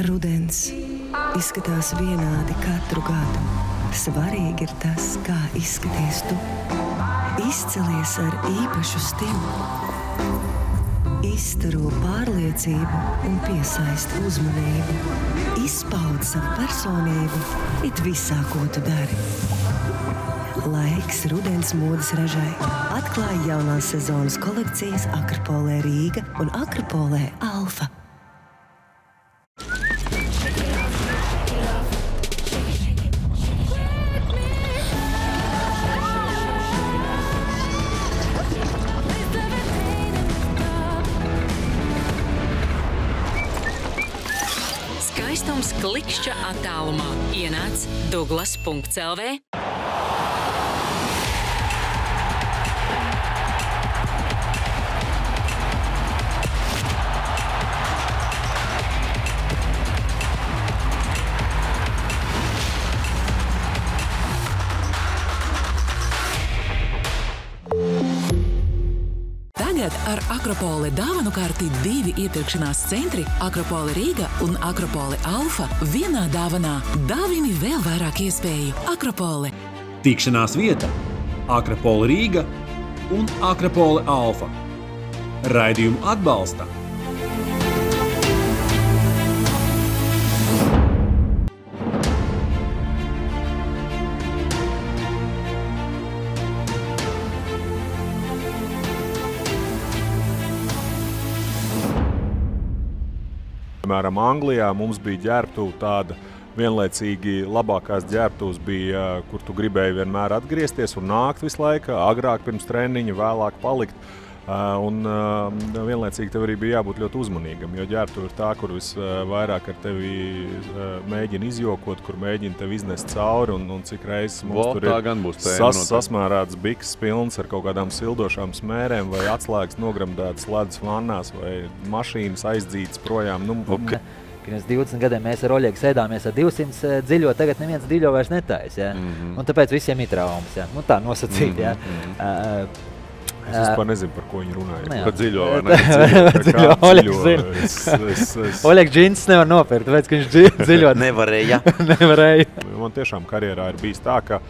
Rudens izskatās vienādi katru gadu. Svarīgi ir tas, kā izskaties tu. Izcelies ar īpašu stilu. Izstaro pārliecību un piesaista uzmanību. Izpaud savu personību, it visā, ko tu dari. Laiks rudens modes ražai. Atklāja jaunās sezonas kolekcijas Akropolē Rīga un Akropolē Alfa. Klikšķa attālumā ienāc Douglas.CLV. Tagad ar Akropoli dāvanu karti divi iepirkšanās centri - Akropoli Rīga un Akropoli Alfa vienā dāvanā. Dāvini vēl vairāk iespēju. Akropoli! Tikšanās vieta - Akropola Rīga un Akropola Alfa. Raidījumu atbalsta Piemēram, Anglijā mums bija ģērbtuve tāda. Vienlaicīgi labākās ģērbtuves bija, kur tu gribēji vienmēr atgriezties un nākt visu laiku, agrāk pirms treniņa, vēlāk palikt. Uh, Un uh, vienlaicīgi tev arī bija jābūt ļoti uzmanīgam, jo ģērbtuve ir tā, kur visvairāk ar tevi uh, mēģina izjokot, kur mēģina tevi iznest cauri. Un, un cik reizes mums Vo, tur ir sas, noteikti. sasmērēts biks pilns ar kaut kādām sildošām smērēm, vai atslēgas nogramdētas ledus vannās, vai mašīnas aizdzītas projām. Nu, Ok. Pirms 20 gadiem mēs ar Oļegu sēdāmies ar 200 dziļo, tagad neviens dziļo vairs netaisa. Ja? Mm. -hmm. Un tāpēc visiem ir traumas. Ja? Nu, tā nosacīt. Ja? Mm -hmm. Es vispār nezinu, par ko viņi runāja. Jā. Par dziļo vai ne? Dziļo, Oļegs zina. Es, es, es, Oļegs džins nevar nopirkt, tāpēc ka viņš dziļot Nevarēja. nevarēja. man tiešām karjerā ir bijis tā, ka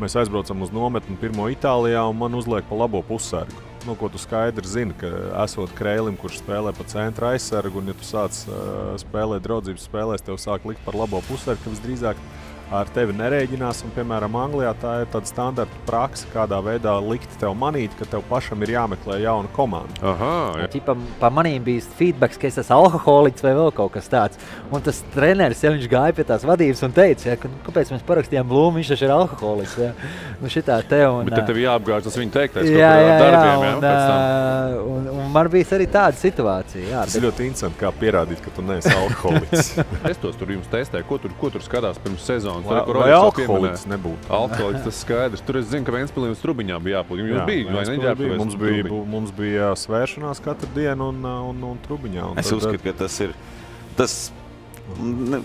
mēs aizbraucam uz nometni pirmo Itālijā un man uzliek pa labo pussargu. Nu, ko tu skaidri zini, ka esot krēlim, kurš spēlē pa centra aizsargu, un ja tu sāc uh, spēlēt draudzības spēlēs, tev sāk likt par labo pussargu, ka visdrīzāk ar tevi nerēķinās. Un, piemēram, Anglijā tā ir tāda standarta praksa, kādā veidā likt tev manīt, ka tev pašam ir jāmeklē jauna komanda. Aha, jā. Ķipa, pa manīm bija feedback, ka es esmu alkoholiķis vai vēl kaut kas tāds. Un tas treneris, ja viņš gāja pie tās vadības un teica, ja, ka, nu, kāpēc mēs parakstījām blūmu, viņš taču ir alkoholiķis. Ja. Nu, šitā te un, Bet tad tev jāapgāž tas viņa teiktais jā, jā, jā, darbiem. Jā, un, pēc tam. ā, un, un man bija arī tāda situācija. Jā, Tas ir ļoti interesanti, kā pierādīt, ka tu neesi alkoholiķis. Es tos tur jums testēju, ko tur, ko tur skatās pirms sezonas. Vai, Tur, kur vai Oļegs jau alkoholiķis nebūtu? Alkoholiķis tas skaidrs. Tur es zinu, ka Vēnspilī un Strubiņā bija jābūt. Jums Jā, bija, vai mēs ne? tur ģērbtuvēs bija. Mums un bija, Strubiņā? mums bija svēršanās katru dienu un, un, un trubiņā. Un Es uzskatu, ka tas ir. Tas, ne,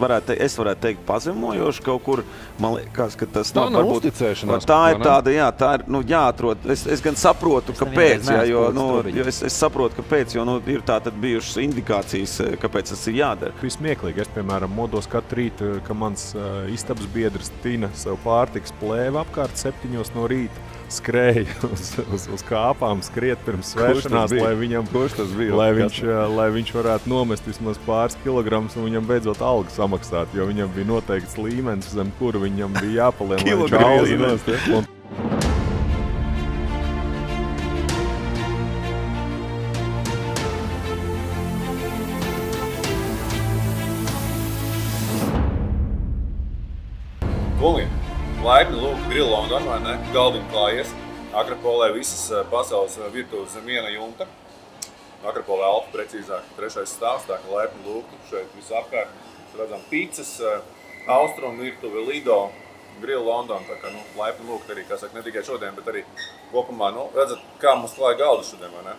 varētu, te, es varētu teikt, pazemojoši kaut kur. Man liekas, ka tas Tā nav varbūt- uzticēšanās, Tā ir tāda, jā, tā ir nu, jāatrod. Es, es gan saprotu, Es kāpēc. Jā, jo, nu, jo es, es saprotu, kāpēc. Jo nu, ir tādas bijušas indikācijas, eh, kāpēc tas ir jādara. bija smieklīgi. Es, piemēram, modos katru rītu, ka mans uh, istabas biedrs Tīna sev pārtiks plēva apkārt septiņos no rīta. Skrēja uz, uz, uz kāpām, skriet pirms svēršanās, lai viņam, Kurš tas bija? lai viņš, uh, lai viņš varētu nomest vismaz pāris kilogramus un viņam beidzot algu samaksāt. Jo viņam bija noteikts līmenis, zem kura viņam bija jāpaliek. lai viņš Laipni lūgt grilu Londonā, vai ne? Galdiņu klājies. Akropolē visas pasaules virtuves zem viena jumta. Akropolē Alfa precīzāk, trešais stāvs, tā ka laipni lūgt šeit visapkārt. Redzam pīcis, austrumu virtuve Lido, grilu Londonā. Tā kā, nu, laipni lūgt arī, kā saka, ne tikai šodien, bet arī kopumā, nu, redzat, kā mums klāja galdi šodien, vai ne?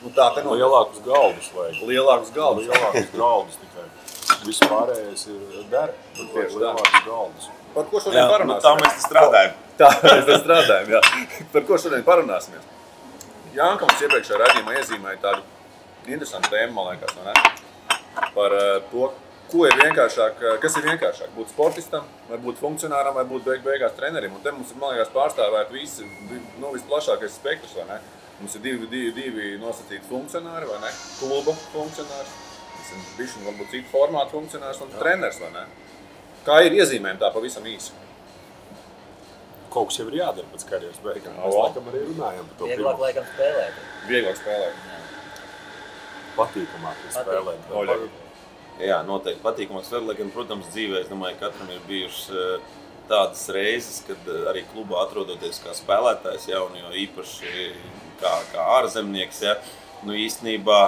Nu, tā te no lielākus galdus vajag. lielākus galdus. Lielākus galdus tikai. Viss pārējais ir der. bet lielākus galdus. Par ko Jā, šodien nu, parunāsim? tā mēs strādājam. Tā mēs strādājam. Jā. Par ko šodien parunāsimies? Jānis mums iepriekšējā raidījumā iezīmēja tādu interesantu tēmu, man liekas, vai ne? par uh, to, ko ir vienkāršāk, uh, kas ir vienkāršāk. Būt sportistam, vai būt funkcionāram, vai būt beig beigās trenerim. Un te mums ir, man liekas, pārstāvēt visi, nu, visplašākais spektrs, vai ne? Mums ir divi, divi, divi nosacīti funkcionāri, vai ne? Kluba funkcionārs, viņš ir varbūt citu formātu funkcionārs un Jā. treneris, vai ne? Kā ir iezīmējumi tā pavisam īsi? kaut kas jau ir jādara pēc karjeras beigām. Mēs laikam arī runājam par to. Vieglāk, laikam, spēlēt. Vieglāk spēlēt. Patīkamāk spēlēt. Patīk. Jā, noteikti patīkamāk spēlēt, lai gan, protams, dzīvē, es domāju, katram ir bijušas tādas reizes, kad arī klubā atrodoties kā spēlētājs, ja, un jo īpaši kā, kā ārzemnieks, ja, nu īstenībā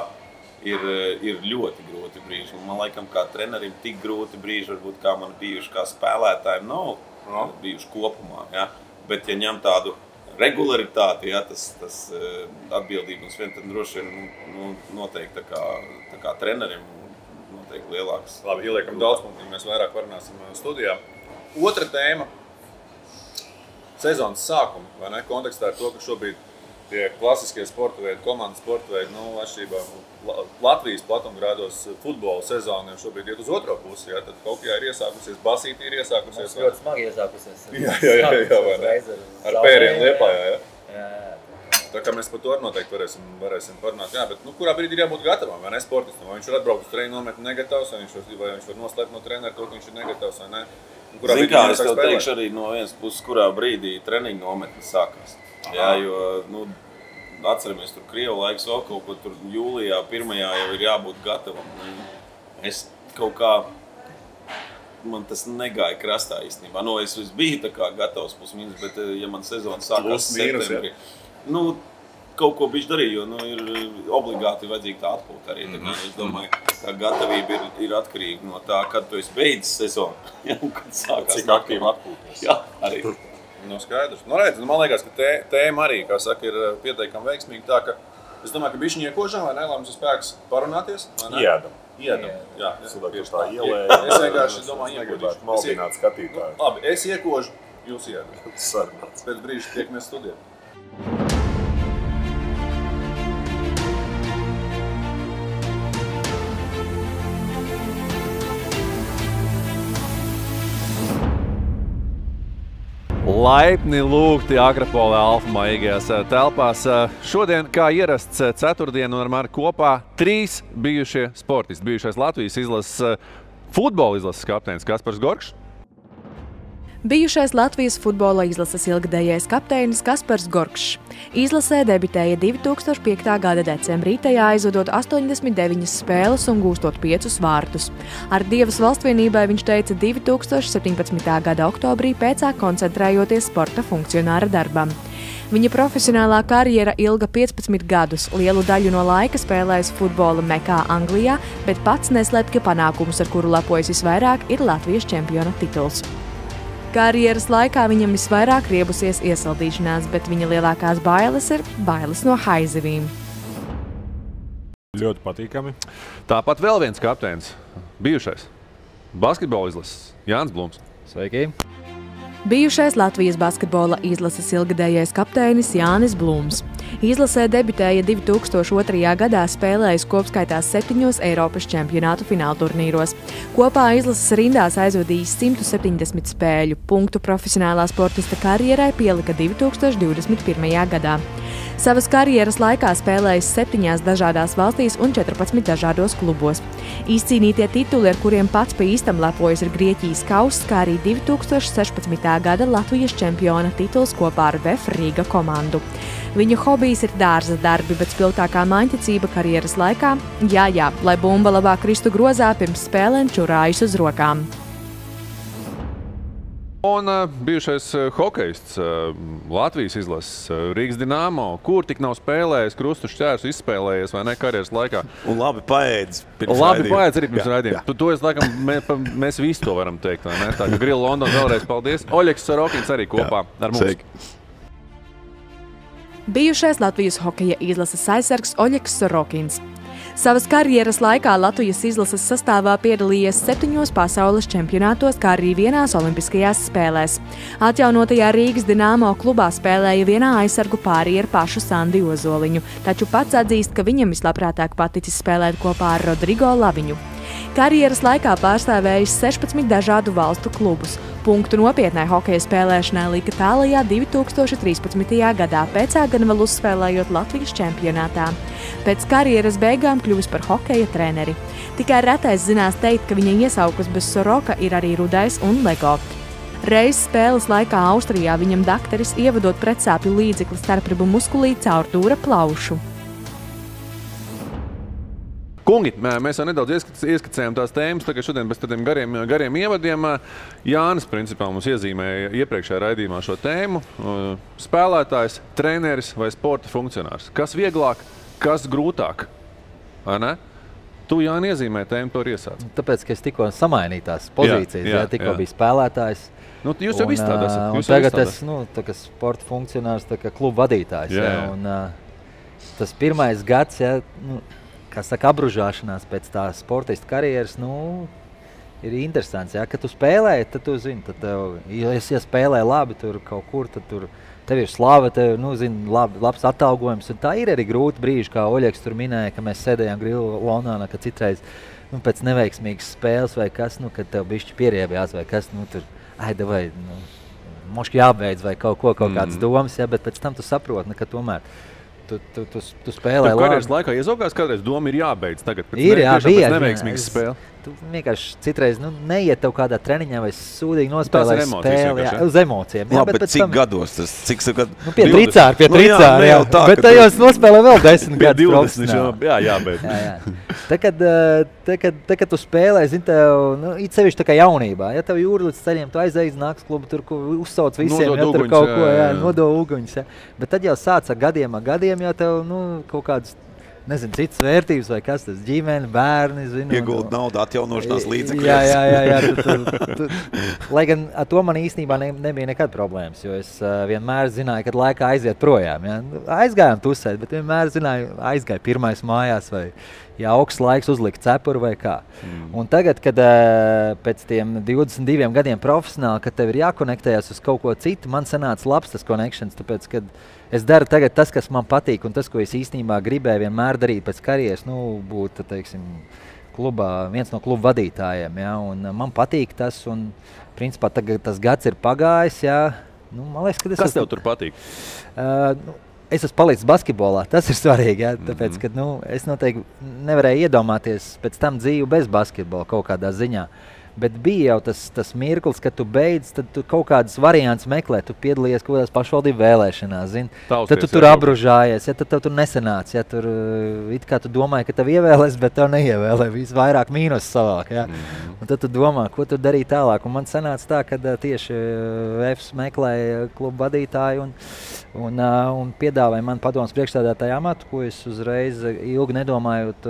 ir, eh, ir ļoti grūti brīži. Man liekas, kā trenerim, tik grūti brīži, varbūt kā man bijuši kā spēlētājiem, nav no, bijuši kopumā. Ja? Bet, ja ņem tādu regularitāti, ja, tas, tas eh, atbildības vien, tad droši vien nu, nu, noteikti tā kā, tā kā trenerim noteikti lielāks. Labi, ieliekam daudz punktu, mēs vairāk parunāsim eh, studijā. Otra tēma - sezonas sākuma, vai ne? Kontekstā ar to, ka šobrīd tie klasiskie sporta veidi, komandas sporta veidi, nu, atšķirībā Latvijas platumgrādos futbola sezona jau šobrīd iet uz otro pusi. Ja? Tad kaut kā ir iesākusies, basītī ir iesākusies. Tas ļoti smagi iesākusies. Jā, jā, jā, jā, jā vai ne? Ar pērienu liepājā, ja? Jā, jā. Tā kā mēs par to noteikti varēsim, varēsim parunāt. Jā, bet nu, kurā brīdī ir jābūt gatavam, vai ne sportistam? Vai viņš var atbraukt uz treniņu nometni negatavs, vai viņš, var, vai viņš var noslēpt no treneru to, ka viņš ir negatavs vai ne? Kurā Zin, kā, es tev teikšu arī no vienas puses, kurā brīdī treniņu nometne sākās. Jā, jo nu, atceramies, tur Krievijas laiks vēl kaut ko tur jūlijā, pirmajā jau ir jābūt gatavam. Es kaut kā man tas negāja krastā īstenībā. Nu, es, es biju gatavs pusminus, bet eh, ja man sezona sākās septembrī, nu, kaut ko viņš darīja, jo nu, ir eh, obligāti vajadzīga tā atpūta arī. Mm -hmm. Es domāju, ka gatavība ir, ir atkarīga no tā, kad tu esi beidzis sezonu. Ja, kad sākās Cik aktīvi atpūties. Jā, arī. Nu, skaidrs. Nu, redz, nu, man liekas, ka tē, tēma arī saka, ir uh, pietiekami veiksmīga. Tā, ka es domāju, ka viņš ir iekožam vai ne, lai mums ir spēks parunāties. Iedam. Iedam. Jā, es domāju, ka tā ielēja. Es vienkārši domāju, iekožu. Maldināt skatītāju. Labi, es iekožu, jūs iedat. Sarunāts. Pēc brīža tiekamies studijā. Laipni lūgti Agrapola Alfa maigajās eh, telpās. Eh, šodien, kā ierasts, eh, ceturtdienu ar mani kopā trīs bijušie sportisti. Bijušais Latvijas izlases futbola izlases kapteinis Kaspars Gorkšs. Bijušais Latvijas futbola izlases ilgadējais kapteinis Kaspars Gorkšs. Izlasē debitēja 2005. gada decembrī, tajā aizvadot 89 spēles un gūstot 5 vārtus. Ar Dievas valstvienībai viņš teica 2017. gada oktobrī pēcā koncentrējoties sporta funkcionāra darbam. Viņa profesionālā karjera ilga 15 gadus, lielu daļu no laika spēlējis futbola mekā Anglijā, bet pats neslēpj, ka panākums, ar kuru lepojas visvairāk, ir Latvijas čempiona tituls. Karjeras laikā viņam visvairāk riebusies iesaldīšanās, bet viņa lielākās bailes ir bailes no haizivīm. Ļoti patīkami. Tāpat vēl viens kapteinis, bijušais basketbola izlases Jānis Blūms. Sveiki! Bijušais Latvijas basketbola izlases ilgadējais kapteinis Jānis Blūms. Izlasē debitēja 2002. gadā, spēlējis kopskaitā septiņos Eiropas čempionātu fināla turnīros. Kopā izlases rindās aizvadījis 170 spēļu, punktu profesionālā sportista karjerai pielika 2021. gadā. Savas karjeras laikā spēlējis septiņās dažādās valstīs un 14 dažādos klubos. Izcīnītie tituli, ar kuriem pats pa īstam lepojas, ir Grieķijas kausa, kā arī 2016. gada Latvijas čempiona tituls kopā ar VF Rīga komandu. Viņa hobijs ir dārza darbi, bet spilgtākā maņķicība karjeras laikā - jā, jā, lai bumba labāk kristu grozā pirms spēlēm čurājas uz rokām. Un uh, bijušais uh, hokejists uh, Latvijas izlases Rīgas Dienāmo, kur tik nav spēlējis, krustu šķērsu izspēlējies vai ne karjeras laikā. Un labi paēdis. Labi paēdis arī pirms raidījuma. Tu, to es laikam, mē, mēs visi to varam teikt. Tā kā Grila London vēlreiz paldies. Oļeks Sorokins arī kopā Jā. ar mums. Sveiki. Bijušais Latvijas hokeja izlases aizsargs Oļeks Sorokins. Savas karjeras laikā Latvijas izlases sastāvā piedalījies septiņos pasaules čempionātos, kā arī vienās Olimpiskajās spēlēs. Atjaunotajā Rīgas Dienāmo klubā spēlēja vienā aizsargu pārī ar pašu Sandi Ozoliņu, taču pats atzīst, ka viņam vislabprātāk paticis spēlēt kopā ar Rodrigo Laviņu. Karjeras laikā pārstāvējis 16 dažādu valstu klubus. Punktu nopietnai hokeja spēlēšanai lika tālajā 2013. gadā, pēc tam vēl uzspēlējot Latvijas čempionātā. Pēc karjeras beigām kļuvis par hokeja treneri. Tikai retais zinās teikt, ka viņa iesaukus bez Soroka ir arī Rudais un Lego. Reizes spēles laikā Austrijā viņam dakteris ievadot pretsāpju līdzekli starpribu muskulī caur dūra plaušu. Kungi, mēs jau nedaudz ieskicējām tās tēmas. Tagad šodien bez tādiem gariem, gariem ievadiem Jānis principā mums iezīmēja iepriekšējā raidījumā šo tēmu. Spēlētājs, treneris vai sporta funkcionārs. Kas vieglāk, kas grūtāk? Tu, Jāni, iezīmē tēmu, to iesāc. Tāpēc, ka es tikko samainīju tās pozīcijas, jā, jā, jā, tikko jā. biju spēlētājs. Nu, jūs jau esat tāds - tagad es esmu nu, sporta funkcionārs, kluba vadītājs. Jā, jā. Ja, un, tas pirmais gads, ja, nu, kas saka, apbružāšanās pēc tās sportista karjeras, nu, ir interesants. Ja? Kad tu spēlē, tad tu zini, ka tev, ja, ja spēlē labi tur kaut kur, tad tur tev ir slava, tev nu, zini, labi, labs atalgojums. Un tā ir arī grūti brīži, kā Oļegs tur minēja, ka mēs sēdējām grilu Londonā, ka citreiz nu, pēc neveikmīgas spēles vai kas, nu, kad tev bišķi pieriebjās vai kas, nu, tur, aida vai, nu, moški jābeidz vai kaut ko, kaut kādas mm. domas, ja, bet pēc tam tu saproti, nu, ka tomēr tu, tu, tu, tu spēlē. Karjeras laikā iezaugās, kādreiz doma ir jābeidz. Tagad ir ne, jā, bija neveiksmīga spēle. Tu vienkārši citreiz nu, neiet tev kādā treniņā vai sūdīgi nospēlēt spēli. Jā, uz emocijām. Jā, bet, bet cik tam, gados tas? Cik kad, nu, pie tricāra, pie tricāra. Nu, jā, jā, jā, tā, bet tajos nospēlē vēl desmit gadus. Jā, jā, bet. jā, jā. Tā, kad, tā, kad, tā, kad tu spēlē, zini, tev, nu, it sevišķi tā kā jaunībā, ja tev jūra līdz ceļiem, tu aizēji uz nakts klubu, tur uzsauc visiem, ja tur kaut ko, jā, nodo uguņus. Bet tad jau sāc ar gadiem, gadiem jau tev, nu, kaut kādas nezinu, citas vērtības, vai kas tas ir ģimene, bērni. Iegūt naudu, atjaunošanās līdzekļus. Jā, jā, jā. jā tu, tu, tu, lai gan ar to man īstenībā ne, nebija nekad problēmas, jo es uh, vienmēr zināju, kad laikā aiziet projām. Ja? Nu, aizgājām tusēt, bet vienmēr zināju, aizgāju pirmais mājās vai ja augsts laiks uzlikt cepuru vai kā. Mm. Un tagad, kad uh, pēc tam 22 gadiem profesionāli, kad tev ir jākonektējas uz kaut ko citu, man sanāca labs tas konekšņs, tāpēc, kad es daru tagad tas, kas man patīk, un tas, ko es īstenībā gribēju vienmēr darīt pēc karjeras, nu, būt teiksim, klubā, viens no kluba vadītājiem. Ja, man patīk tas, un principā tagad tas gads ir pagājis. Ja, nu, liekas, kas esmu, tev tur patīk? Uh, nu, es esmu palicis basketbolā. Tas ir svarīgi. Ja, tāpēc, mm -hmm. ka, nu, es noteikti nevarēju iedomāties pēc tam dzīvi bez basketbola kaut kādā ziņā. Uh, Bet bija jau tas, tas mirklis, kad tu beidz, tad tu kaut kādas variantus meklē. Tu piedalījies kaut kādās pašvaldību vēlēšanās, Tausties, tad tu tur apbružājies, ja tad tev tur nesanāca. Ja, tur, uh, it kā tu domāji, ka tev ievēlēs, bet tev neievēlē. Visvairāk mīnus savāk. Ja. Mm -hmm. Un tad tu domā, ko tu darīji tālāk. Un man sanāca tā, ka uh, tieši EFS meklēja klubu vadītāju un, un, uh, un piedāvāja man padomus priekšstādātāju amatu, ko es uzreiz ilgi nedomājot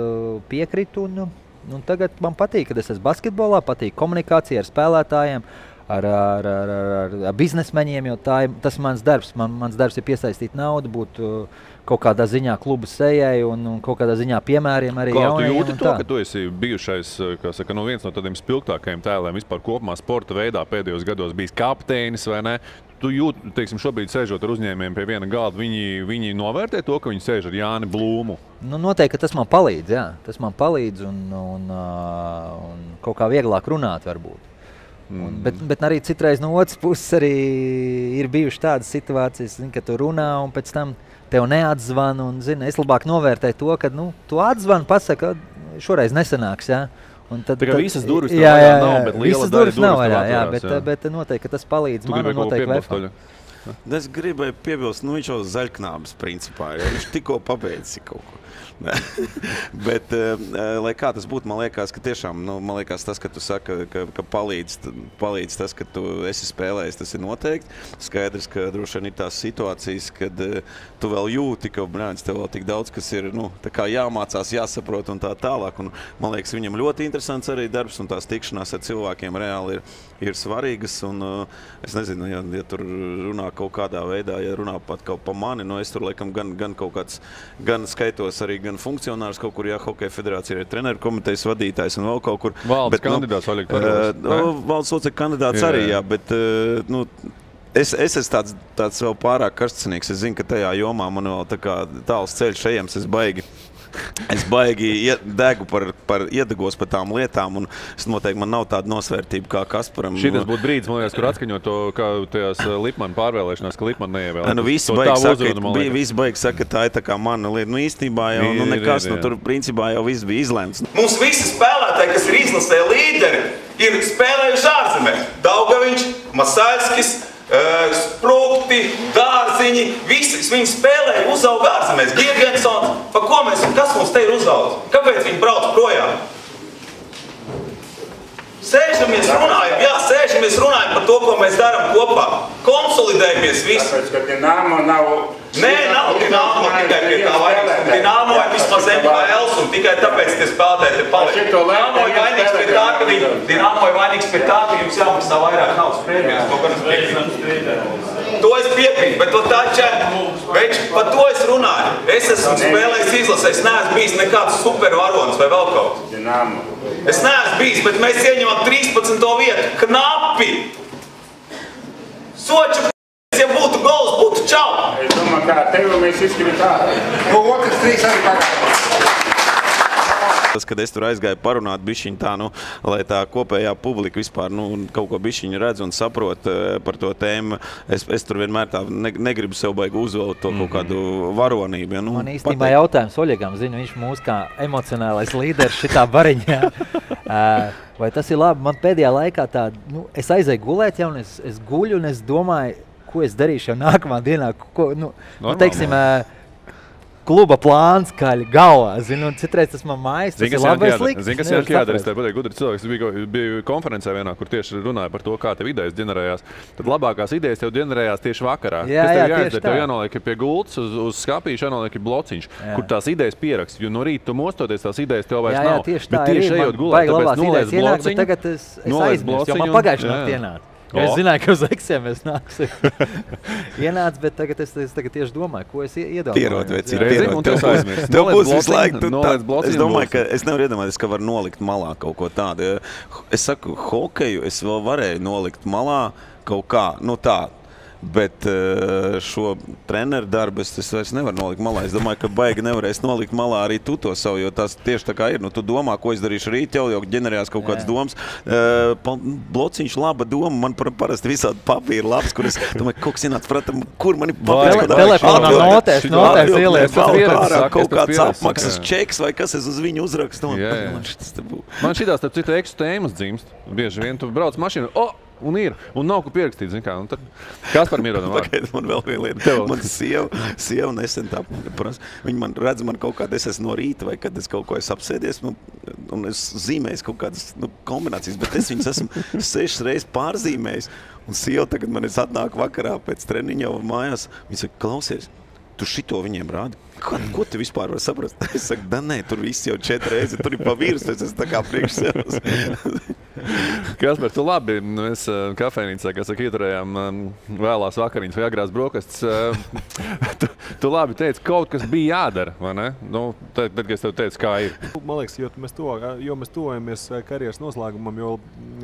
piekritu. Un, Un tagad man patīk, ka es esmu basketbolā, patīk komunikācija ar spēlētājiem. Ar, ar, ar, ar, ar biznesmeņiem, jo ir tas mans darbs. Man, mans darbs ir piesaistīt naudu, būt uh, kaut kādā ziņā klubu sejai un, un kaut kādā ziņā piemēriem arī Kā, jaunajiem. Tu jūti to, ka tu esi bijušais saka, no viens no tādiem spilgtākajiem tēliem vispār kopumā sporta veidā pēdējos gados bijis kapteinis vai ne? Tu jūti, teiksim, šobrīd sēžot ar uzņēmējiem pie viena galda, viņi, viņi novērtē to, ka viņi sēž ar Jāni Blūmu. Nu, noteikti tas man palīdz. Jā. Tas man palīdz un, un, un kaut kā vieglāk runāt varbūt. Un, mm. bet, bet arī citreiz no otras puses ir bijušas tādas situācijas, zin, ka tu runā un pēc tam tev neatzvan. Un, zin, es labāk novērtēju to, ka nu, tu atzvani, pasaki, šoreiz nesanāks. Jā. Un tad, tad visas durvis jā, jā, jā, nav, bet visas durvis nav vaļā, jā, bet, jā. bet noteikti tas palīdz tu man un noteikti vefam. Es gribēju piebilst, nu viņš jau zaļknābs principā, ja viņš tikko pabeidzis kaut ko. Bet, uh, lai kā tas būtu, man liekas, ka tiešām nu, liekas, tas, ka tu saki, ka, ka palīdz, palīdz tas, ka tu esi spēlējis, tas ir noteikti. Skaidrs, ka droši vien ir tās situācijas, kad uh, tu vēl jūti, ka brāļs tev vēl tik daudz, kas ir nu, jāmācās, jāsaprot un tā tālāk. Un, man liekas, viņam ļoti interesants arī darbs un tās tikšanās ar cilvēkiem reāli ir, ir svarīgas. Un, uh, es nezinu, ja, ja tur runā kaut kādā veidā, ja runā pat kaut pa mani, no nu, es tur laikam gan, gan kaut kāds, gan skaitos arī gan funkcionārs kaut kur, ja Hokeja federācija ir treneru komitejas vadītājs un vēl kaut kur. Valdes bet, nu, kandidāts nu, uh, valsts locekļa kandidāts jā, arī, jā, bet uh, nu, Es, es esmu tāds, tāds vēl pārāk karstsinīgs. Es zinu, ka tajā jomā man vēl tā tāls ceļš ejams. Es baigi Es baigi degu par, par iedegos par tām lietām, un es noteikti man nav tāda nosvērtība kā Kasparam. Šis būtu brīdis, man liekas, kur atskaņot to, kā tajās Lipmana pārvēlēšanās, ka Lipmana neievēlēja. Nu, visi To baigi saka, bija, visi baigi saka, ka tā ir tā kā mana lieta. Nu, īstenībā jau nu, nekas, nu, tur principā jau viss bija izlemts. Mums visi spēlētāji, kas ir izlasē līderi, ir spēlējuši ārzemēs. Daugaviņš, Masaļskis, eh, Sprūkti, Dārziņi, visi viņi spēlēja, uzauga ārzemēs. Giegensons, pa ko mēs, kas mums te ir uzaugs? Kāpēc viņi brauc projām? Sēžamies, runājam, jā, sēžamies, runājam par to, ko mēs darām kopā. Konsolidējamies visi. Tāpēc, ka Dinamo nav... Nē, nav Dienāmo tikai pie tā vainīgs. Dienāmo ir vismaz MHL un tikai tāpēc tie spēlētāji te paliek. Dienāmo ir vainīgs pie tā, ka viņi, Dienāmo ir vainīgs pie tā, ka jums jāmaksā vairāk naudas prēmijas, ko gan es piekrītu. To es piekrītu, bet to tā čet, viņš, par to es runāju. Es esmu spēlējis izlasē, es neesmu bijis nekāds supervaronis vai vēl kaut. Es neesmu bijis, bet mēs ieņemam 13. vietu. Knapi! Soču, ja būtu gols, būtu čau! Es domāju, kā tevi mēs izskatām. No otras trīs arī pagājām. Tas, kad es tur aizgāju parunāt, bišķiņ tā, nu, lai tā kopējā publika vispār nu, kaut ko bišķiņu redz un saprot eh, par to tēmu, es, es tur vienmēr tā ne, negribu sev baigi uzvelt to kaut kādu varonību. Ja, nu, Man īstenībā jautājums Oļegam, zinu, viņš mūs kā emocionālais līderis šitā bariņā. Ā, Vai tas ir labi? Man pēdējā laikā tā, nu, es aizēju gulēt, jau, un es, es guļu, un es domāju, ko es darīšu jau nākamā dienā. Ko, nu, nu, Normāli, teiksim, ā, kluba plāns, kā galvā. Zinu, citreiz tas man mājas, tas Zini, ir jādara? slikti. Zini, kas ir jādara? Es tev pateiktu, gudri cilvēks. Es biju, biju konferencē vienā, kur tieši runāja par to, kā tev idejas ģenerējās. Tad labākās idejas tev ģenerējās tieši vakarā. Jā, Kas tev jā, tieši Tev jānoliek pie gultas, uz, uz skāpīša jānoliek blociņš, Jā. kur tās idejas pierakst. Jo no rīta tu mostoties, tās idejas tev vairs Jā, jā, nav. tieši Bet tā tieši ir. ejot gulēt, tāpēc noliec bet blociņu, Tagad es, es noliec aizmirsu, jo man pagājušajā jā. naktī ienāca. O. Es zināju, ka uz eksēm es nākšu. Ienāca, bet tagad es, es tagad tieši domāju, ko es ie- iedomājos. Pierod, ir pierod. Tev aizmirst. Tev būs visu laiku. tu tā- Es domāju, ka es nevaru iedomāties, ka var nolikt malā kaut ko tādu. Es saku, hokeju es vēl varēju nolikt malā kaut kā, nu tā. Bet eh, šo treneru darbu es, es vairs nevaru nolikt malā. Es domāju, ka baigi nevarēs nolikt malā arī tu to savu, jo tas tieši tā kā ir. Nu, tu domā, ko es darīšu rīt, jau, jau ģenerējās kaut kādas domas. Uh, blociņš, laba doma. Man par, parasti visādi papīri labs, kur es domāju, kaut kas ienāca pratam, kur man ir papīrs. telefonā notēs, notēs saka, kaut kāds apmaksas čeks vai kas es uz viņu uzrakstu. Man šī tāda citu ekstu tēmas dzimst. Bieži vien tu brauc mašīnā. Un ir, un nav ko pierakstīt. Kā, un tad, kas par mieru? Pagaid, man vēl viena lieta. Tev. Man sieva, sieva nesen tā prasa. Viņa man redz, man kaut kādā es esmu no rīta, vai kad es kaut ko esmu apsēdies, nu, un es zīmēju kaut kādas nu, kombinācijas, bet es viņas esmu sešas reizes pārzīmējis. Un sieva tagad man atnāk vakarā pēc treniņa jau mājās. Viņa saka, klausies, tu šito viņiem rādi. Ko, ko tu vispār vari saprast? Es saku, da nē, tur viss jau četras reizes, tur ir pa vīrusu, es esmu tā kā priekš sevis. Kas par to labi? Mēs uh, kafejnīcā, kas saka, ieturējām um, vēlās vakariņas vai agrās brokastis. Uh, tu, tu labi teici, kaut kas bija jādara, vai ne? Nu, tad, tad, kad es tev teicu, kā ir. Man liekas, jo mēs, to, jo mēs tuvojamies eh, karjeras noslēgumam, jo,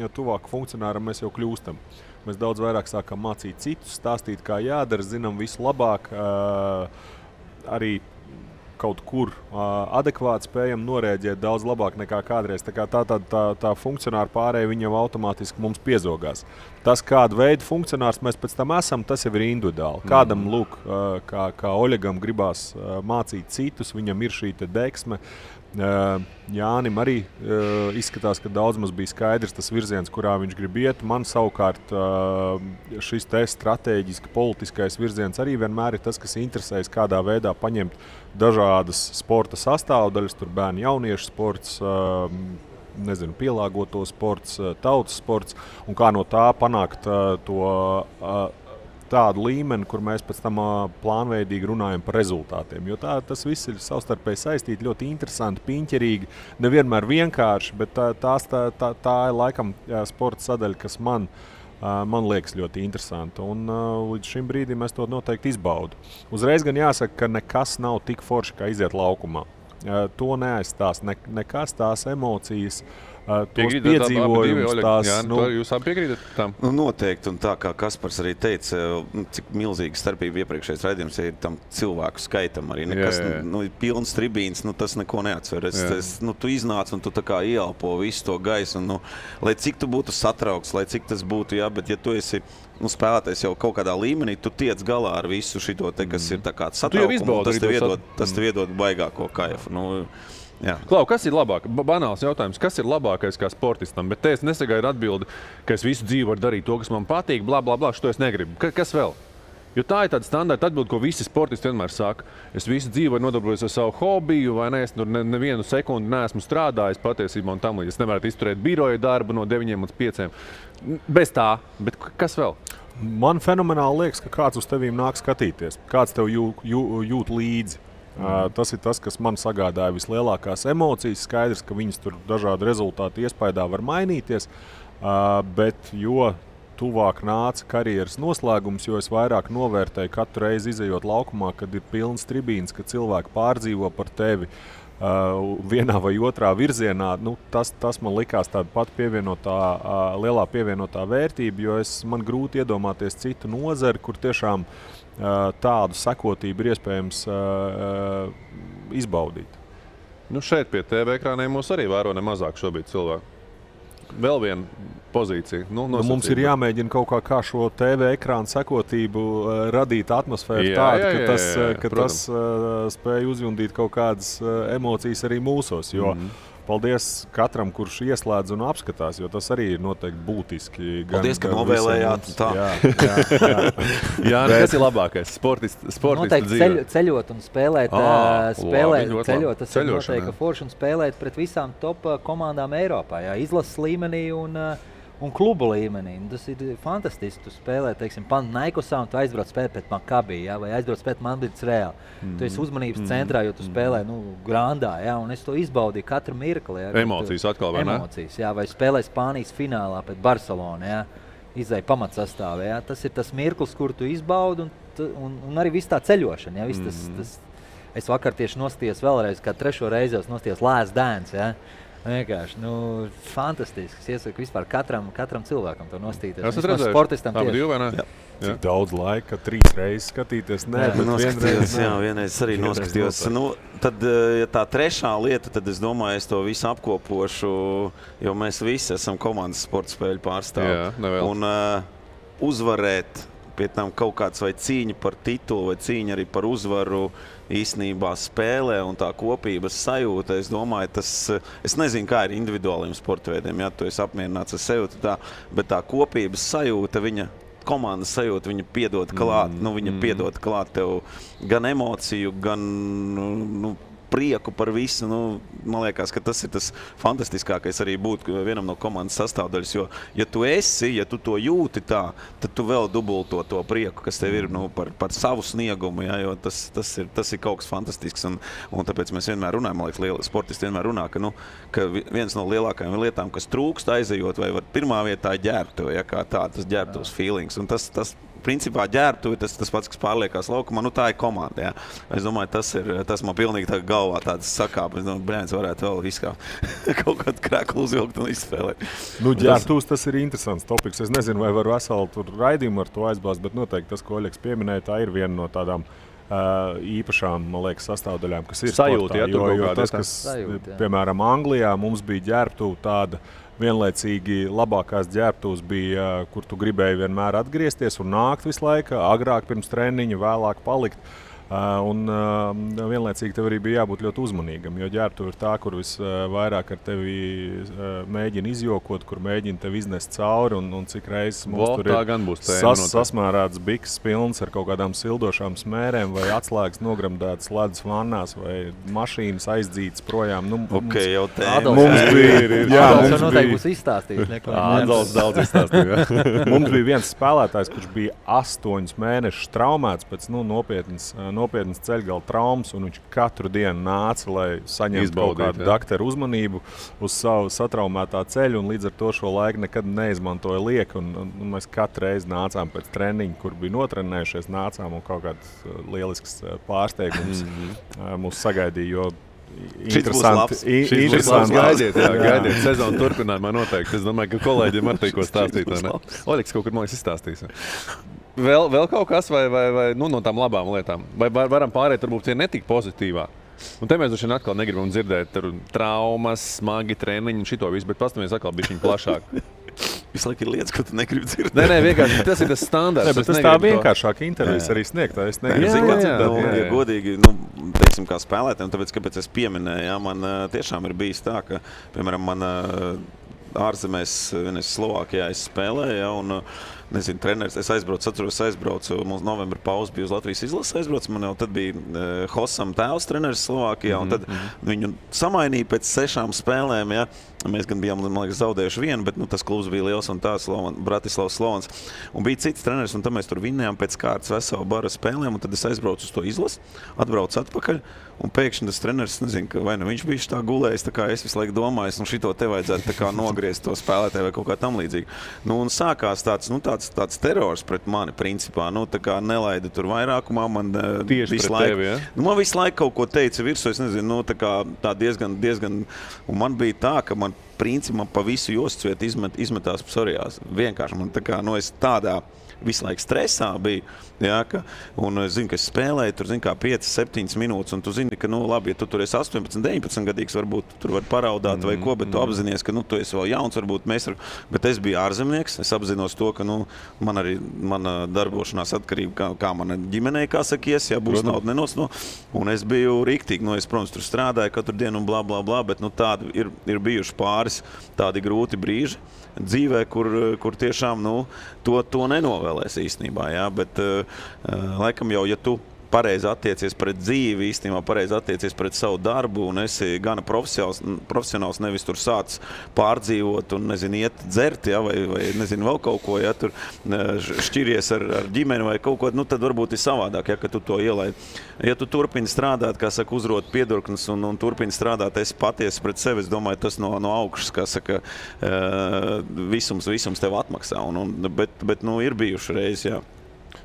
jo tuvāk funkcionāram mēs jau kļūstam. Mēs daudz vairāk sākam mācīt citus, stāstīt, kā jādara, zinām visu labāk. Uh, arī kaut kur uh, adekvāti spējam norēģēt daudz labāk nekā kādreiz. Tā, kā tā, tā, tā, tā funkcionāra pārējai jau automātiski mums piezogās. Tas, kāda veida funkcionārs mēs pēc tam esam, tas jau ir individuāli. Kādam, lūk, uh, kā, kā Oļegam, gribās uh, mācīt citus, viņam ir šī deksme. Uh, Jānim arī uh, izskatās, ka daudz maz bija skaidrs tas virziens, kurā viņš grib iet. Man savukārt uh, šis te strateģiski politiskais virziens arī vienmēr ir tas, kas interesēs, kādā veidā paņemt dažādas sporta sastāvdaļas, tur bērnu jauniešu sports. Uh, Nezinu, pielāgoto sports, tautas sports, un kā no tā panākt uh, to uh, tādu līmeni, kur mēs pēc tam plānveidīgi runājam par rezultātiem. Jo tā, tas viss ir savstarpēji saistīts, ļoti interesanti, piņķerīgi, nevienmēr vienkārši, bet tā, tās, tā, tā, tā ir laikam jā, sporta sadaļa, kas man, ā, man liekas ļoti interesanta. Un ā, līdz šim brīdim es to noteikti izbaudu. Uzreiz gan jāsaka, ka nekas nav tik forši, kā iziet laukumā. Ā, To neaizstās ne, nekas tās emocijas. uh, tos piedzīvojumus. Tās, jā, nu, jūs abi piekrītat tam? Nu, noteikti, un tā kā Kaspars arī teica, nu, cik milzīga starpība iepriekšējais raidījums ir tam cilvēku skaitam. Arī nekas, jā, jā. Nu, pilns tribīns, nu, tas neko neatceras. Tas, nu, tu iznāc un tu tā kā ieelpo visu to gaisu. Un, nu, lai cik tu būtu satraukts, lai cik tas būtu, jā, bet ja tu esi nu, spēlētājs jau kaut kādā līmenī, tu tiec galā ar visu šo te, kas ir satraukums. Tas tev iedod, tas tev iedod baigāko kaifu. Nu. Klau, kas ir labāk? Banāls jautājums, kas ir labākais kā sportistam? Bet es nesagaidu atbildi, ka es visu dzīvi varu darīt to, kas man patīk, bla, bla, bla. Šo es negribu. Ka, kas vēl? Jo tā ir tāda standarta atbilde, ko visi sportisti vienmēr saka. Es visu dzīvi varu nodarboties ar savu hobiju, vai ne? Es tur ne, nevienu sekundi neesmu strādājis patiesībā un tam līdzīgi. Es nevaru izturēt biroja darbu no 9 līdz 5. Bez tā, bet kas vēl? Man fenomenāli liekas, ka kāds uz tevi nāk skatīties, kāds tev jū, jū, jūt līdzi. Uh, tas ir tas, kas man sagādāja vislielākās emocijas. Skaidrs, ka viņas tur dažādu rezultātu iespējā var mainīties, bet jo tuvāk nāca karjeras noslēgums, jo es vairāk novērtēju katru reizi izējot laukumā, kad ir pilns tribīns, ka cilvēki pārdzīvo par tevi. Uh, vienā vai otrā virzienā, nu, tas, tas man likās tāda pati pievienotā, uh, lielā pievienotā vērtība, jo es, man grūti iedomāties citu nozari, kur tiešām uh, tādu sekotību ir iespējams izbaudīt. Nu šeit pie TV ekrāniem mūs arī vēro nemazāk šobrīd cilvēku. Vēl viena pozīcija. Nu, nu, mums ir jāmēģina kaut kā, kā šo TV ekrānu sekotību radīt atmosfēru tādu, ka tas, jā, jā, jā, ka tas uh, spēj uzjundīt kaut kādas uh, emocijas arī mūsos. Jo, mm -hmm paldies katram, kurš ieslēdz un apskatās, jo tas arī ir noteikti būtiski. Gan, paldies, ka novēlējāt tā. Jā, jā, jā. jā Bet, kas ir labākais? Sportists, sportists noteikti ceļ, ceļot un spēlēt. Ah, spēlēt labi, ceļot, tas ir noteikti forši un spēlēt pret visām top komandām Eiropā. Jā, izlases līmenī un uh, un klubu līmenī. Un tas ir fantastiski. Tu spēlē, teiksim, Panaikosā, un tu aizbrauc spēlēt pret Makabī, ja, vai aizbrauc spēlēt Madrids Reāli. Mm. Tu esi uzmanības mm. centrā, jo tu mhm. spēlē nu, grandā, ja, un es to izbaudīju katru mirkli. Ja, emocijas tu, atkal, vai ne? Emocijas, jā, vai spēlē Spānijas finālā pret Barcelonu. Ja. Izai pamatsastāvā. Ja. Tas ir tas mirklis, kur tu izbaudi, un, un, un arī viss tā ceļošana. Ja. Viss tas, mm. tas, es vakar tieši nostājos vēlreiz, kā trešo reizi nostājos Lēs Dēns. Ja. Vienkārši nu, fantastisks. Es iesaku vispār katram, katram cilvēkam to nostīties. Es esmu sportistam tā? Jā. Jā. Cik daudz laika, trīs reizes skatīties. Nē, jā, noskatījos, jā, vienreiz arī noskatījos. Nu, tad, eh, ja tā trešā lieta, tad es domāju, es to visu apkopošu, jo mēs visi esam komandas sporta spēļu pārstāvji. Un uh, uzvarēt pie tam kaut kāds vai cīņa par titulu vai cīņa arī par uzvaru īstenībā spēlē un tā kopības sajūta. Es domāju, tas, es nezinu, kā ir individuāliem sporta veidiem, ja tu esi apmierināts ar sevi, tā, bet tā kopības sajūta viņa komandas sajūta, viņa piedod klāt, mm, nu, viņa mm. piedod klāt tev gan emociju, gan nu, prieku par visu. Nu, man liekas, ka tas ir tas fantastiskākais arī būt vienam no komandas sastāvdaļas. Jo, ja tu esi, ja tu to jūti tā, tad tu vēl dubulto to prieku, kas tev ir nu, par, par savu sniegumu. Ja, tas, tas, ir, tas ir kaut kas fantastisks. Un, un tāpēc mēs vienmēr runājam, man liekas, liela, sportisti vienmēr runā, ka, nu, ka viens no lielākajām lietām, kas trūkst aizejot, vai pirmā vietā ģērbtuve, ja kā tā, tas ģērbtuves feelings. Un tas, tas principā ģērbtuve tas, tas pats, kas pārliekās laukumā. Nu, tā ir komanda. Jā. Es domāju, tas, ir, tas man pilnīgi tā galvā tāds sakāpes. Nu, Brēns varētu vēl izkāpt kaut kādu krāklu uzvilkt un izspēlēt. Nu, ģērbtuves tas ir interesants topiks. Es nezinu, vai varu veselu raidījumu ar to aizbāzt, bet noteikti tas, ko Oļegs pieminēja, tā ir viena no tādām. Īpašām liekas, sastāvdaļām, kas ir sajūta. Ja, jo, jo tas, kas, sajūta, piemēram, Anglijā mums bija ģērbtuve tāda, vienlaicīgi labākās ģērbtuves bija, kur tu gribēji vienmēr atgriezties un nākt visu laiku, agrāk pirms treniņa, vēlāk palikt. Uh, un uh, vienlaicīgi tev arī bija jābūt ļoti uzmanīgam, jo ģērbtuve ir tā, kur visvairāk ar tevi mēģina izjokot, kur mēģina tevi iznest cauri. Un, un cik reizes mums Bo, tur ir sas, sasmērēts biks pilns ar kaut kādām sildošām smērēm, vai atslēgas nogramdētas ledus vannās, vai mašīnas aizdzītas projām. Nu, okay, jau tādā mums bija. Ir, ir, jā, mums noteikti būs izstāstījis. Daudz, daudz izstāstīja. mums bija viens spēlētājs, kurš bija astoņus mēnešus traumēts pēc nu, nopietnas nopietnas ceļgala traumas, un viņš katru dienu nāca, lai saņemtu kaut kādu doktoru uzmanību uz savu satraumētā ceļa, un līdz ar to šo laiku nekad neizmantoja lieka. Un, un, un mēs katru reizi nācām pēc treniņa, kur bija notrenējušies, nācām un kaut kāds uh, lielisks uh, pārsteigums mm -hmm. mūs sagaidīja. Labs. interesanti. Šis interesanti. Gaidiet, jā, gaidiet. Sezonu turpinājumā noteikti. Es domāju, ka kolēģiem ar tikko stāstīt. Oļegs kaut kur man izstāstīs. Vēl, vēl kaut kas vai, vai, vai nu, no tām labām lietām? Vai var, varam pārēt varbūt tie netik pozitīvā? Un te mēs droši vien atkal negribam dzirdēt tur traumas, smagi treniņi un šito visu, bet pastāvēs atkal bija viņa plašāk. Visu laiku ir lietas, ko tu negribi dzirdēt. Nē, nē, vienkārši tas ir tas standarts. Nē, bet tas tā vienkāršāk intervijas arī sniegt. tā Es negribu Jā, zināt, jā, dzirdēt. Nu, jā, ja godīgi, nu, teiksim, kā spēlētājiem, tāpēc, kāpēc es pieminēju, jā, man tiešām ir bijis tā, ka, piemēram, man ārzemēs, vienais Slovākijā es spēlēju, jā, un, ā, nezinu, treneris, es aizbraucu, atceros, aizbraucu, mums novembra pauze bija uz Latvijas izlases aizbraucu, man jau tad bija uh, Hosam tēvs treneris Slovākijā, un tad viņu samainīja pēc sešām spēlēm, jā, Mēs gan bijām man liekas, zaudējuši vienu, bet nu, tas klubs bija liels un tāds - Bratislavas Slovens. Un bija cits treneris, un tad mēs tur vinnējām pēc kārtas veselu bara spēlēm. un Tad es aizbraucu uz to izlasi, atbraucu atpakaļ. Un pēkšņi tas treneris, nezinu, vai nu viņš bija tā gulējis, tā kā es visu laiku domāju, nu šito te vajadzētu nogriezt to spēlētāju vai kaut kā tam līdzīga. Nu, un sākās tāds, nu, tāds, tāds terors pret mani, principā. Nu, tā kā nelaida tur vairākumā, man eh, Tieši visu laiku. tevi, ja? Nu, man visu laiku kaut ko teica virsū, es nezinu, nu, tā kā tā diezgan, diezgan. Un man bija tā, ka man principā pa visu jostvietu izmet, izmetās psorijās. Vienkārši man tā kā, nu, es tādā visu laiku stresā biju. Jā, ka, un es zinu, ka es spēlēju tur zinu, 5, 7 minūtes, un tu zini, ka, nu, labi, ja tu tur esi 18, 19 gadīgs, varbūt tu tur var paraudāt vai ko, bet tu apzinājies, ka nu, tu esi vēl jauns, varbūt mēs ar, bet es biju ārzemnieks. Es apzinos to, ka nu, man arī mana darbošanās atkarība, kā, kā mana ģimenei, kā sakies, ja būs nauda nenos. No, un es biju rīktīgi, nu, es, protams, tur strādāju katru dienu un bla, bla, bla, bet nu, tādi ir, ir bijuši pāris tādi grūti brīži dzīvē, kur, kur tiešām nu, to, to nenovēlēs īstenībā. Jā, bet, uh, laikam jau, ja tu pareizi attiecies pret dzīvi, īstenībā pareizi attiecies pret savu darbu un esi gana profesionāls, profesionāls nevis tur sācis pārdzīvot un, nezinu, iet dzert, ja, vai, vai nezinu, vēl kaut ko, ja tur šķiries ar, ar ģimeni vai kaut ko, nu, tad varbūt ir savādāk, ja, ka tu to ielaidi. Ja tu turpini strādāt, kā saka, uzrot piedurknes un, un turpini strādāt, esi patiesi pret sevi, es domāju, tas no, no augšas, kā saka, visums, visums tev atmaksā. Un, un, bet, bet, nu, ir bijuši reizes, jā.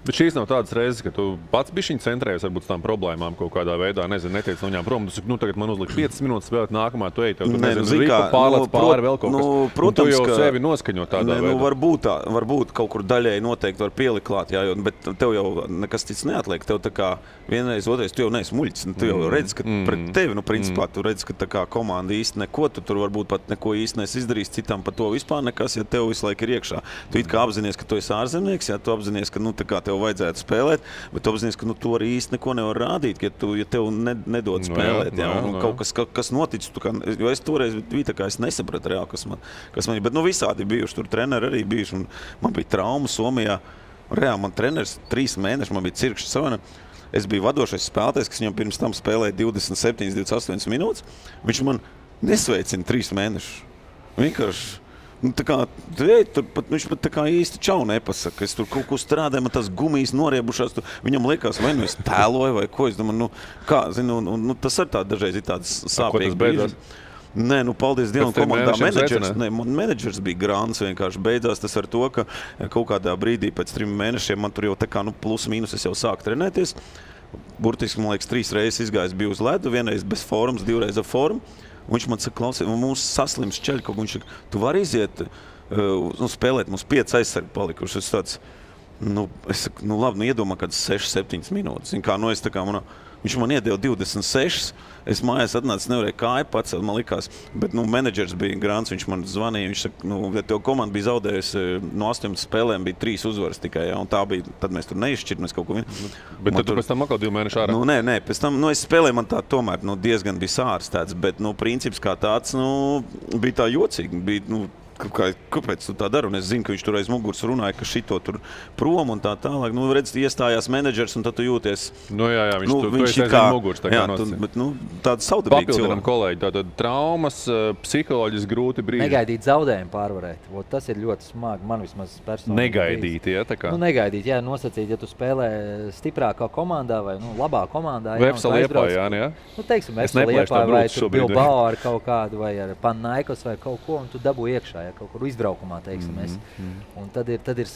Bet šīs nav tādas reizes, ka tu pats biji centrējies varbūt tām problēmām kaut kādā veidā. Nezinu, netiec no viņām prom. Tu saki, nu, tagad man uzliek 5 minūtes spēlēt, nākamā tu ej, tev tur nezinu, nu, zini kā, pārlēc nu, pāri vēl kaut kas. nu, Un protams, tu jau ka- sevi noskaņo tādā Nē, nu, veidā. varbūt, tā, varbūt kaut kur daļēji noteikti var pielikt klāt, jā, jo, bet tev jau nekas cits neatliek. Tev tā kā vienreiz, otrais, tu jau neesi muļķis. Nu, tu jau Mm, redzi, ka mm, pret tevi, nu, principā, mm. tu redzi, ka tā kā komanda īsti neko, tu tur varbūt pat neko īsti nesi izdarījis, citam par to vispār nekas, ja tev visu laiku ir iekšā. Tu it kā apzinājies, ka tu esi ārzemnieks, ja tu apzinājies, ka nu, tā kā tev vajadzētu spēlēt, bet tu apzinājies, ka nu, tu arī īsti neko nevar rādīt, ja, tu, ja tev ne, nedod Nu jā, spēlēt. nu Jā, jā, un, nu un jā. kaut kas, ka, kas noticis, tu kā, jo es toreiz biju tā kā es nesapratu reāli, kas man, kas man ir. Bet nu, visādi bijuši tur treneri arī bijuši. un Man bija trauma Somijā. Reāli man treneris trīs mēnešus, man bija cirkšs savana. Es biju vadošais spēlētājs, kas viņam pirms tam spēlēja 27, 28 minūtes. Viņš man nesveicina trīs mēnešus. Vienkārši. Nu, tā kā, ej, tur pat, viņš pat īsti čau nepasaka. Es tur kaut ko strādāju, man tas gumijas noriebušās. Tu, viņam liekas, vai nu es tēloju, vai ko es domāju. Nu, kā, zinu, un, un, nu, tas ir tā, dažreiz ir tāds sāpīgs beidzās? Nē, nu, paldies Dievam, trim komandā menedžers, ne, man menedžers bija grāns. Vienkārši beidzās tas ar to, ka kaut kādā brīdī pēc trim mēnešiem man tur jau tā kā nu, plus mīnus es jau sāku trenēties. Burtiski, man liekas, trīs reizes izgājis bija uz ledu, vienreiz bez formas, divreiz ar formu. Viņš man saka, klausies, mums saslims ceļš, kaut ko viņš saka, tu vari iziet, uh, nu, spēlēt, mums pieci aizsargi palikuši. Es tāds, nu, es saku, nu, labi, nu, iedomā, kad 6, 7 minūtes. Zin Kā, nu, es, tā kā, man, viņš man iedeva 26. Es mājās atnācu, nevarēju kāju pacelt, man likās. Bet, nu, menedžers bija grāns, viņš man zvanīja. Viņš saka, nu, tev komanda bija zaudējusi eh, no 8 spēlēm, bija 3 uzvaras tikai. Ja, un tā bija, tad mēs tur neizšķirām kaut ko. Bet tad tu pēc tam atkal divu mēnešu ārā. Nu, nē, nē, pēc tam nu, es spēlēju, man tā tomēr nu, diezgan bija sārstēts. Bet, nu, princips kā tāds nu, bija tā jocīgi. Bija, nu, Kā, kāpēc tu tā dari? Un es zinu, ka viņš tur aiz muguras runāja, ka šito tur prom un tā tālāk. Nu, redz, iestājās menedžers, un tad tu jūties. Nu, jā, jā, viņš nu, tu- tu esi ir aiz muguras, tā kā jā, tu, nosacīja. bet, nu, tāda saudabīga Papildinām cilvēka. kolēģi, tātad traumas, eh, psiholoģiski grūti brīži. Negaidīt zaudējumu pārvarēt. Vot, tas ir ļoti smagi. Man vismaz personīgi. Negaidīt, ja, tā kā. Nu, negaidīt, jā, nosacīt, ja tu spēlē stiprākā komandā vai nu, labā komandā. jā, tu Vepsa Liepājā, jā, ne? Nu, teiksim, Es Vepsa tā vai tur. Bilbao ar kaut kādu, vai ar Panaikos vai kaut ko, un tu dabū iekšā. Ja, kaut kur izbraukumā, teiksim. Mm. -hmm. Un tad ir, tad ir,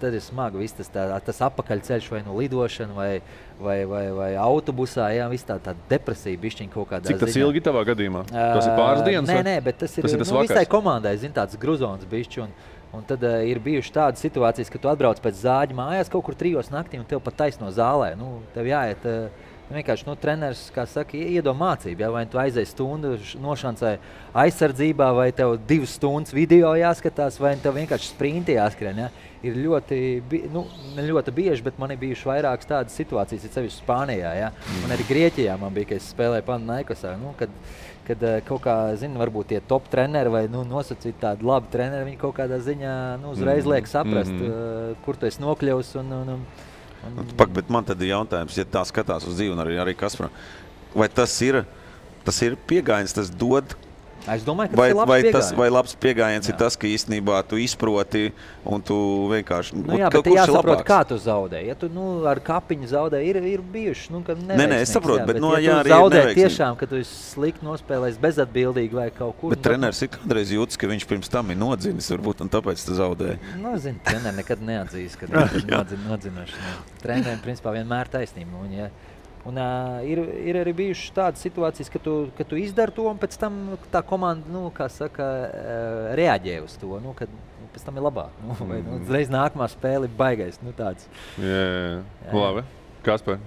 tad ir smagi viss tas, tā, tas apakaļceļš vai no lidošana vai, vai, vai, vai autobusā. Jā, viss tā, tā depresija bišķiņ kaut kādā Cik tas ziņā. ilgi tavā gadījumā? Tas ir pāris dienas? Nē, nē, bet tas ir, tas ir tas nu, visai komandai, zin, tāds gruzons bišķi. Un, un tad uh, ir bijušas tādas situācijas, ka tu atbrauc pēc zāģa mājās kaut kur trijos naktī un tev pat taisno zālē. Nu, tev jāiet. Uh, Vienkārši nu, treneris, kā saka, ie- iedod mācību. Ja? Vai tu aizēji stundu nošancai aizsardzībā, vai tev divas stundas video jāskatās, vai tev vienkārši sprinti jāskrien. Ja? Ir ļoti, nu, ne ļoti bieži, bet man ir bijušas vairākas tādas situācijas, ir sevišķi Spānijā. Ja? Un arī Grieķijā man bija, kad es spēlēju Panaikosā. Nu, kad, kad eh, kaut kā, zinu, varbūt tie top treneri vai nu, nosacīti tādi labi treneri, viņi kaut kādā ziņā nu, uzreiz Mhm. liek saprast, Mhm. uh, kur tu esi nokļuvis. Un, un, un, Nu, Pak, bet man tad ir jautājums, ja tā skatās uz dzīvi, arī, arī Kaspar, vai tas ir, tas ir pieejams, tas dod. Es domāju, ka vai, tas ir labs vai tas pieejams. vai labs pieejams ir tas, ka īstenībā tu izproti un tu vienkārši. Nu, jā, bet jāsaprot, labāks? kā tu zaudē. Ja tu nu, ar kapiņu zaudē, ir, ir bijuši. Nu, ka Nē, nē, es saprotu, jā, bet, bet nu, ja jā, tu arī zaudē neveiksmīgi. tiešām, ka tu esi slikti nospēlējis, bezatbildīgi vai kaut kur. Bet nu, treneris ir kādreiz jūtas, ka viņš pirms tam ir nodzinis, varbūt, un tāpēc tu zaudēji. Nu, zinu, treneris nekad neatzīs, ka viņš ir nodzin- nodzinošs. Nu, Treneriem principā vienmēr taisnība. Un, ja, un, uh, ir, ir arī bijušas tādas situācijas, ka tu, ka tu izdari to, un pēc tam tā komanda nu, saka, uh, reaģē uz to. Nu, kad, nu, pēc tam ir labāk. Nu, vai, nu, Mhm. uzreiz nākamā spēle ir baigais. Nu, tāds. Jā, jā, jā. Jā. Labi. Kaspar.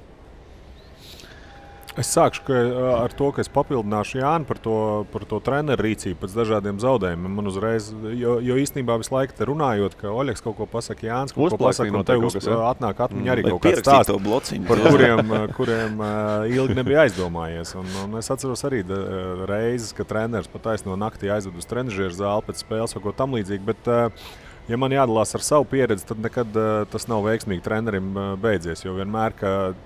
Es sākšu ka, ar to, ka es papildināšu Jānu par to, par to treneru rīcību pēc dažādiem zaudējumiem. Man uzreiz, jo, jo īstenībā visu laiku te runājot, ka Oļegs kaut ko pasakā, Jānis kaut ko pasakā, un notiek tev kaut uz, kas, ja? atnāk atmiņā Mm, arī kaut kāds stāsts, blociņu. par kuriem, kuriem ilgi nebija aizdomājies. Un, un es atceros arī reizes, ka treneris pat aizno naktī aizved uz trenižera zāli pēc spēles vai ko tam līdzīgu. Bet, Ja man jādalās ar savu pieredzi, tad nekad uh, tas nav veiksmīgi trenerim uh, beidzies. Jo vienmēr, kad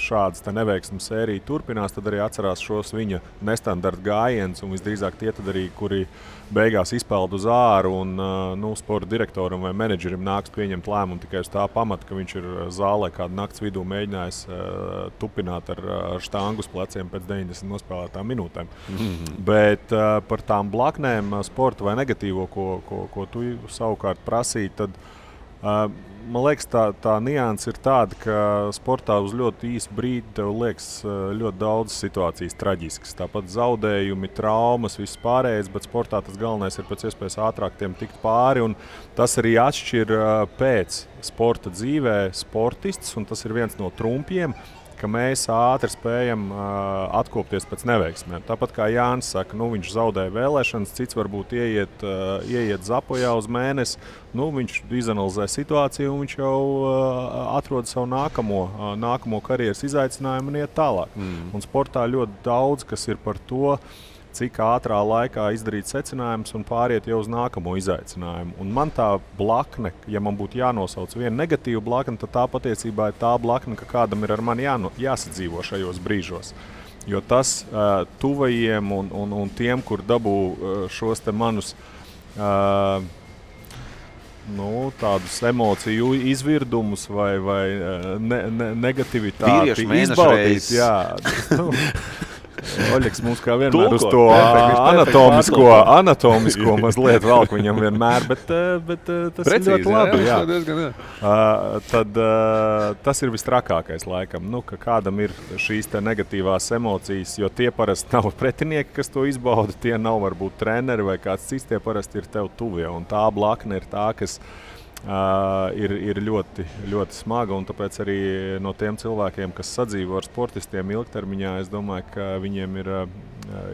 šādas neveiksmes sērija turpinās, tad arī atcerās šos viņa nestandarta gājienus. Un visdrīzāk tie arī, kuri beigās izpeld uz āru un uh, nu, sporta direktoram vai menedžerim nāks pieņemt lēmumu tikai uz tā pamata, ka viņš ir zālē kādu nakts vidū mēģinājis uh, tupināt ar, ar štāngu pleciem pēc 90 nospēlētām minūtēm. Mhm. Bet uh, par tām blaknēm, uh, sporta vai negatīvo, ko, ko, ko tu savukārt prasīji, tad uh, man liekas, tā, tā nianses ir tāda, ka sportā uz ļoti īsu brīdi tev liekas ļoti daudz situācijas traģiskas. Tāpat zaudējumi, traumas, viss pārējais, bet sportā tas galvenais ir pēc iespējas ātrāk tiem tikt pāri. Tas arī atšķir pēc sporta dzīvē sportistus, un tas ir viens no trumpiem ka mēs ātri spējam uh, atkopties pēc neveiksmēm. Tāpat kā Jānis saka, nu, viņš zaudēja vēlēšanas, cits varbūt ieiet, uh, ieiet zapojā uz mēnesi. Nu, viņš izanalizē situāciju, un viņš jau uh, atrod savu nākamo, uh, nākamo karjeras izaicinājumu un iet tālāk. Mm. Un sportā ļoti daudz kas ir par to. Cik ātrā laikā izdarīt secinājumus un pāriet jau uz nākamo izaicinājumu. Un man tā blakne, ja man būtu jānosauc viena negatīva blakne, tad tā patiesībā ir tā blakne, ka kādam ir ar mani jāno, jāsadzīvo šajos brīžos. Jo tas uh, tuvajiem un, un, un tiem, kur dabū uh, šos te manus uh, nu, tādus emociju izvirdumus vai, vai ne, ne, negativitāti Vīriešu mēneša reizes. Jā, nu, Oļegs mums kā vienmēr uz Tulko. to Perfekt, viņš perfekt anatomisko, anatomisko mazliet velk viņam vienmēr, bet, eh, bet eh, tas Precīzi, ir ļoti labi. jā, Jā, diezgan, jā. Uh, tad uh, tas ir vistrakākais laikam, nu, ka kādam ir šīs te negatīvās emocijas, jo tie parasti nav pretinieki, kas to izbauda, tie nav varbūt treneri vai kāds cits, tie parasti ir tev tuvie, un tā blakne ir tā, kas Uh, ir, ir ļoti, ļoti smaga. un Tāpēc arī no tiem cilvēkiem, kas sadzīvo ar sportistiem ilgtermiņā, es domāju, ka viņiem ir uh,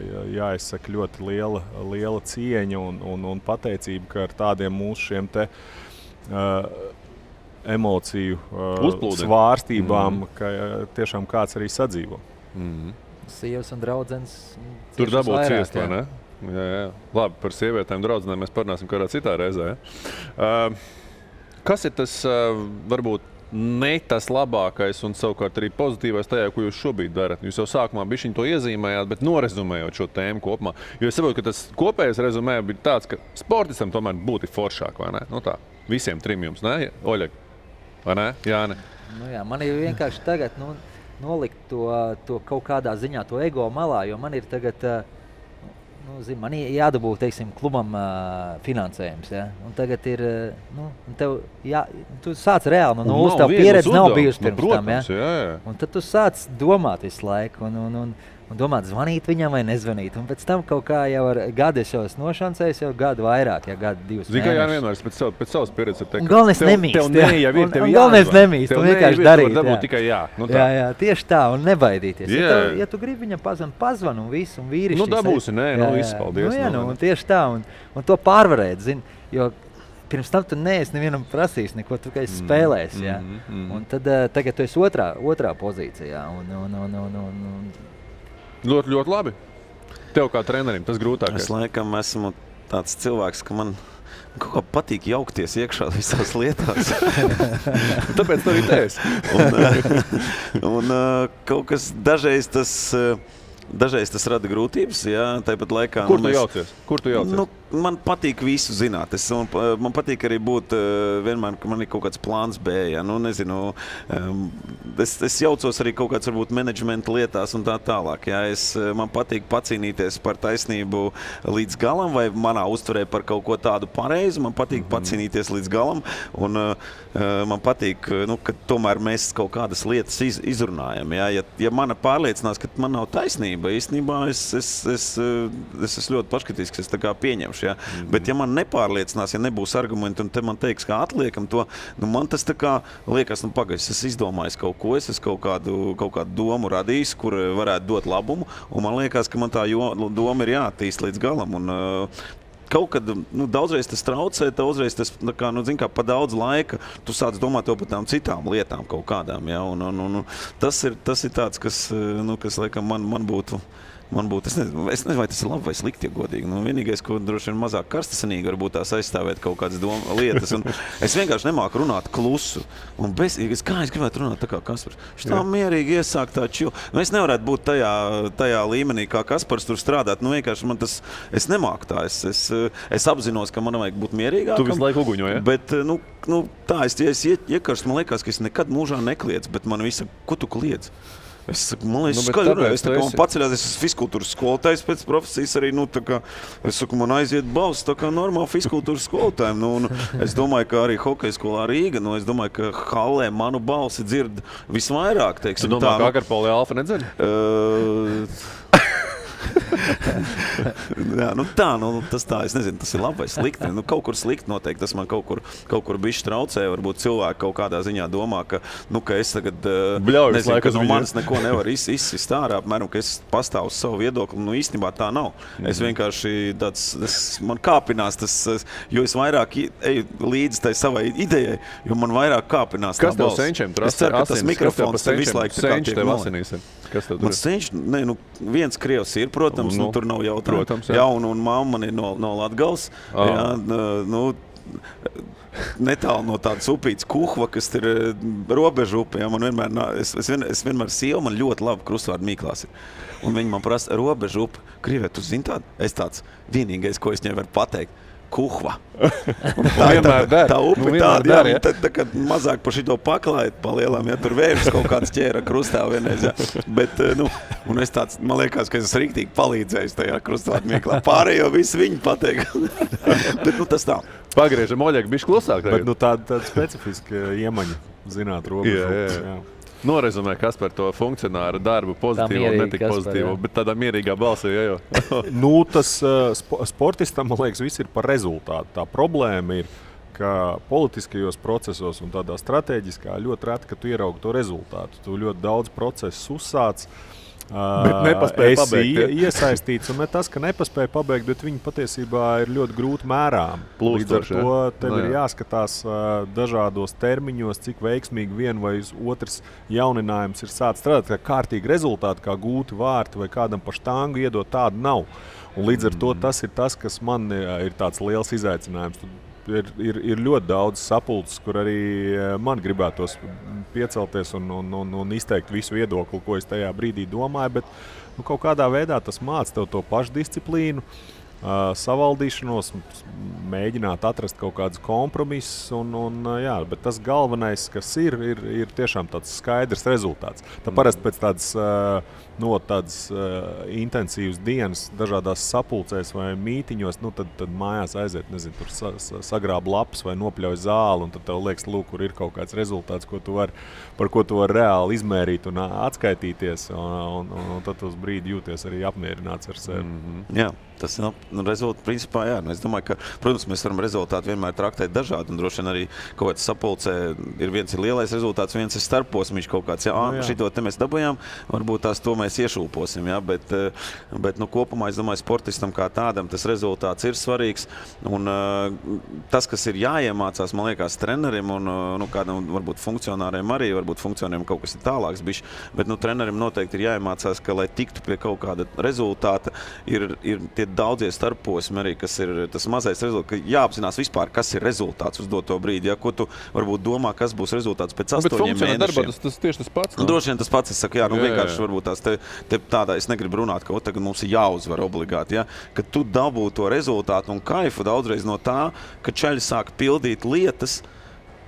jā- jāizsaka ļoti liela, liela cieņa un, un, un pateicība, ka ar tādiem mūsu šiem te. Uh, Emociju uh, svārstībām, Mhm. ka uh, tiešām kāds arī sadzīvo. Mhm. Sievas un draudzenes. Tur vairāk, ciest, vai ne? Jā, jā. Labi, par sievietēm, draudzenēm mēs parunāsim kādā citā reizē. Ja? Uh, kas ir tas, varbūt, ne tas labākais un savukārt arī pozitīvais tajā, ko jūs šobrīd darat? Jūs jau sākumā bijāt to iezīmējāt, bet norezumējot šo tēmu kopumā. Jo es saprotu, ka tas kopējais rezumē bija tāds, ka sportistam tomēr būtu foršāk, vai ne? Nu, tā, visiem trim jums, ne? Oļeg, vai ne? Jā, ne. Nu, jā, man ir vienkārši tagad nu, nolikt to, to kaut kādā ziņā, to ego malā, jo man ir tagad. Uh, nu, zin, man jādabū teiksim, klubam uh, finansējums. Ja? Un tagad ir. Uh, nu, tev, jā, tu sāc reāli no Un nulles. Tev pieredze nav bijusi nu, pirms tam. Ja? protams, jā, jā. Un tad tu sāc domāt visu laiku. Un, un, un, Un domāt, zvanīt viņam vai nezvanīt. Un pēc tam kaut kā jau ar gadu es jau esmu nošancējis, jau gadu vairāk, ja gadu divus. Kā mēnešus. Jānis vienmēr pēc, savu, pēc savas pieredzes ir teikt, Un galvenais tev- nemīst, Tev jā. nē, jau ir, tev galvenais nemīst, Tev vienkārši tu vari darīt, dabūt jā. tikai jā. Nu, tā. jā, jā, tieši tā, un nebaidīties. Ja, Jā. tev, ja tu gribi viņam pazvanīt, pazvan un viss, un vīrišķi. Nu, dabūsi, nē, nu, viss, paldies, Nu, jā, nu, nu, nu. un tieši tā, un, un to pārvarēt, zini, jo pirms tam tu neesi nevienam prasījis neko, tu tikai Mm, spēlēsi, jā. mm, mm. Un tad uh, tagad tu esi otrā, otrā pozīcijā, un, un, un, un, un, un Ļoti, ļoti labi. Tev kā trenerim tas grūtākais. Es laikam esmu tāds cilvēks, ka man kaut kā patīk jaukties iekšā visās lietās. Tāpēc tu arī te esi. un, eh, un eh, kaut kas dažreiz tas. eh, Dažreiz tas rada grūtības, jā, tāpat laikā. Kur tu mēs- jaucies? Kur tu jaucies? Nu, man patīk visu zināt. Es, pa- man patīk arī būt uh, vienmēr, ka man ir kaut kāds plāns B. Ja? Nu, nezinu, um, es, es jaucos arī kaut kādas varbūt menedžmenta lietās un tā tālāk. Ja? Es, eh, man patīk pacīnīties par taisnību līdz galam, vai manā uztverē par kaut ko tādu pareizu. Man patīk mm -hmm. pacīnīties līdz galam. Un, uh, man patīk, nu, ka tomēr mēs kaut kādas lietas iz, izrunājam. Ja? Ja, ja mana pārliecinās, ka man nav taisnība, īstenībā es, es, es, uh, es esmu ļoti paškritisks. Es tā kā pieņemšu. Ja? Mm -hmm. Bet, ja man nepārliecinās, ja nebūs argumenti, un te man teiks, ka atliekam to, nu, man tas kā liekas, nu, pagaidi, es izdomāju kaut ko, es esmu kaut kādu, kaut kādu domu radījis, kur varētu dot labumu, un man liekas, ka man tā jo, doma ir jāattīst līdz galam. Un, uh, Kaut kad nu, daudzreiz tas traucē, daudzreiz tas nu, kā, nu, zin, kā pa daudz laika tu sāc domāt par tām citām lietām, kaut kādām. Ja? Un, un, un, tas, ir, tas ir tāds, kas, nu, kas laikam, man, man būtu. Man būtu, es, nezinu, es nezinu, vai tas ir labi vai slikti, ja godīgi. Nu, vienīgais, ko droši vien mazāk karstasinīgi varbūt tās aizstāvēt kaut kādas doma, lietas. Un es vienkārši nemāku runāt klusu. Un bez, es, kā es gribētu runāt tā kā Kaspars? Viņš tā mierīgi iesāk tā čil. Nu, es nevarētu būt tajā, tajā līmenī, kā Kaspars tur strādāt. Nu, vienkārši man tas, es nemāku tā. Es, es, es apzinos, ka man vajag būt mierīgākam. Tu visu laiku uguņo, ja? Bet, nu, nu, tā, es, ja es ie- iekarstu, man liekas, ka es nekad mūžā nekliedzu, bet man viss, ko tu kliedz? Es saku, man liekas, Nu, skaļi runāju. Es tā tu kā man esi- paceļās, es esmu fiskultūras skolotājs pēc profesijas arī, nu, tā kā, es saku, man aiziet balss tā kā normāli fiskultūras skolotājiem. Nu, un es domāju, ka arī hokeja skolā Rīga, nu, es domāju, ka Hallē manu balsi dzird visvairāk, Tu teiksim domā, tā. ka Agarpolē Alfa nedzird? Uh, Jā, nu tā, nu, tas tā, es nezinu, tas ir labi vai slikti. Nu, kaut kur slikti noteikti. Tas man kaut kur, kaut kur bija traucē. Varbūt cilvēki kaut kādā ziņā domā, ka, nu, ka es tagad uh, Bļauj visu nezinu, ka no viņiem. manis neko nevar iz, izsist ārā, apmēram, ka es pastāvu savu viedokli. Nu, īstenībā tā nav. Mhm. Es vienkārši tāds, es, man kāpinās tas, jo es vairāk eju līdzi tai savai idejai, jo man vairāk kāpinās Kas tā tev senčiem tur Es ceru, ka tas mikrofons tev visu senčiem? laiku tā kā Senči tiek tev noliekts. asinīs. Kas Man ir? senč, ne, nu, viens krievs ir, protams, Nu, nu, tur nav jautājumu. protams, jā. jā. un, un mamma man ir no, no Latgals. Ā. Jā, n- nu, Netālu no tādas upītes, kuhva, kas ir eh, robeža upe. Ja, man vienmēr, es, es, vien, es vienmēr sievu, man ļoti labi krustvārdu mīklās. Ir. Un viņi man prasa, robeža upe, Krievijā, tu zini tādu? Es tāds vienīgais, ko es viņai varu pateikt. Kuhva. Tā ir tā, Vienmēr der. tā upe, Nu, nu, tāda, jā, der, ja. tad, tā, kad mazāk par šito paklājiet, palielām, ja tur vērš kaut kāds ķēra krustā vienreiz. Ja. Bet, eh, nu, un es tāds, man liekas, ka es esmu rīktīgi palīdzējis tajā krustvārdu mīklā. Pārējo visu viņi pateikt. Bet, nu, tas tā. Pagriežam, Oļeg, bišķi klusāk. Bet nu, tāda, tāda specifiska iemaņa, zināt, robežu. Jā, jā, jā. Norezumē, kas par to funkcionāru darbu pozitīvo un netik pozitīvo, jā. bet tādā mierīgā balsī, jā, jau. nu, tas uh, spo sportistam, man liekas, viss ir par rezultātu. Tā problēma ir, ka politiskajos procesos un tādā strateģiskā ļoti reti, ka tu ieraugi to rezultātu. Tu ļoti daudz procesu uzsāc. Esi pabeigt, ja? ie- iesaistīts, un ne tas, ka nepaspēja pabeigt, bet viņi patiesībā ir ļoti grūti mērām. Līdz ar Plūstoši, to tev Nu, ir jā. jāskatās uh, dažādos termiņos, cik veiksmīgi viens vai otrs jauninājums ir sācis strādāt. Kā kārtīgi rezultāti, kā gūti vārti vai kādam pa štāngu iedot, tādu nav. Un līdz ar to tas ir tas, kas man ir tāds liels izaicinājums. Ir, ir, ir ļoti daudz sapulces, kur arī uh, man gribētos piecelties un, un, un, un izteikt visu viedokli, ko es tajā brīdī domāju. Bet nu, kaut kādā veidā tas māca tev to pašdisciplīnu. Uh, savaldīšanos, mēģināt atrast kaut kādus kompromisus. Un, un, jā, bet tas galvenais, kas ir, ir, ir tiešām tāds skaidrs rezultāts. Tā parasti pēc tādas, uh, no, tādas uh, intensīvas dienas, dažādās sapulcēs vai mītiņos, nu, tad, tad mājās aiziet, nezinu, tur sa, sa, sagrāb lapas vai nopļauj zāli. Tad tev liekas, lūk, kur ir kaut kāds rezultāts, ko tu vari, par ko tu vari reāli izmērīt un atskaitīties. Un, un, un, un tad uz brīdi jūties arī apmierināts ar sevi. Mm -hmm. Jā. Tas nu, nu, rezultāts, principā, jā. Nu, es domāju, ka, protams, mēs varam rezultātu vienmēr traktēt dažādi. Un droši vien arī kaut kāds sapulcē ir viens ir lielais rezultāts, viens ir starposms kaut kāds. Jā, nu, jā. šito te mēs dabūjām, varbūt tās to mēs iešūposim. Jā, bet, eh, bet nu, kopumā es domāju, sportistam kā tādam tas rezultāts ir svarīgs. Un, uh, tas, kas ir jāiemācās, man liekas, trenerim un uh, nu, kādam varbūt funkcionāriem arī, varbūt funkcionāriem kaut kas ir tālāks, bišķi, bet nu, trenerim noteikti ir jāiemācās, ka, lai tiktu pie kaut kāda rezultāta, ir, ir tie ir daudzie starposmi arī, kas ir tas mazais rezultāts. Jāapzinās vispār, kas ir rezultāts uz doto brīdi. Ja, ko tu varbūt domā, kas būs rezultāts pēc Nu, astoņiem mēnešiem. darbā tas- tas tieši tas pats, Nu, droši vien tas pats. Es saku, jā, nu, Jā, vienkārši jā. varbūt tās te, te tādā es negribu runāt, ka o, tagad mums ir jāuzvar obligāti. Ja, ka tu dabū to rezultātu un kaifu daudzreiz no tā, ka čaļi sāk pildīt lietas.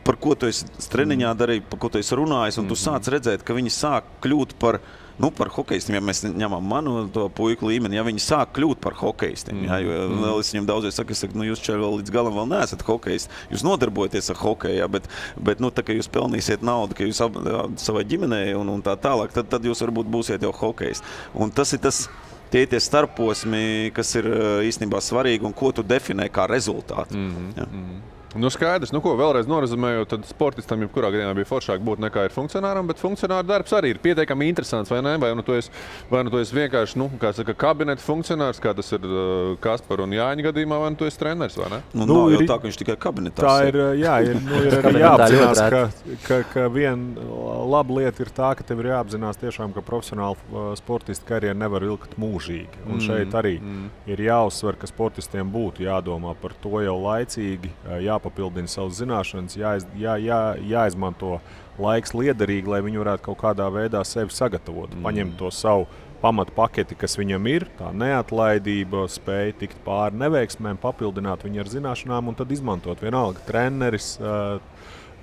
Par ko tu esi treniņā darījis, par ko tu esi runājis, un tu sāc redzēt, ka viņi sāk kļūt par nu, par hokeistiem, ja mēs ņemam manu to puiku līmeni, ja viņi sāk kļūt par hokeistiem. Jā, jo Mm. es viņiem daudzreiz saku, es saku nu, jūs čia vēl līdz galam vēl neesat hokeisti. Jūs nodarbojaties ar hokeju, jā, bet, bet nu, tā, ka jūs pelnīsiet naudu, ka jūs ap, savai ģimenei un, un tā tālāk, tad, tad jūs varbūt būsiet jau hokeisti. Un tas ir tas. Tie ir tie starposmi, kas ir īstenībā svarīgi un ko tu definē kā rezultātu. Mm Mhm, -hmm. Nu, skaidrs, nu, ko vēlreiz norizmējot, tad sportistam jebkurā gadījumā bija foršāk būt nekā ir funkcionāram, bet funkcionāra darbs arī ir pietiekami interesants, vai ne? Vai nu tu esi, vai nu tu esi vienkārši, nu, kā saka, kabineta funkcionārs, kā tas ir uh, Kaspar un Jāņa gadījumā, vai nu tu esi treneris, vai ne? Nu, nav jau tā, ka viņš tikai kabinetā Tā ir, jā, ir, nu, ir arī jāapzinās, ka, ka, ka viena laba lieta ir tā, ka tev ir jāapzinās, tiešām, ka profesionāla uh, sportista karjera nevar ilgt mūžīgi. Un Mm, šeit arī mm. ir jāuzsver, ka sportistiem būtu jādomā par to jau laicīgi, uh, jāpapildina savas zināšanas, jāiz, jā, jā, jāizmanto laiks liederīgi, lai viņi varētu kaut kādā veidā sevi sagatavot, mm. paņemt to savu pamatu paketi, kas viņam ir, tā neatlaidība, spēja tikt pāri neveiksmēm, papildināt viņu ar zināšanām un tad izmantot vienalga treneris uh,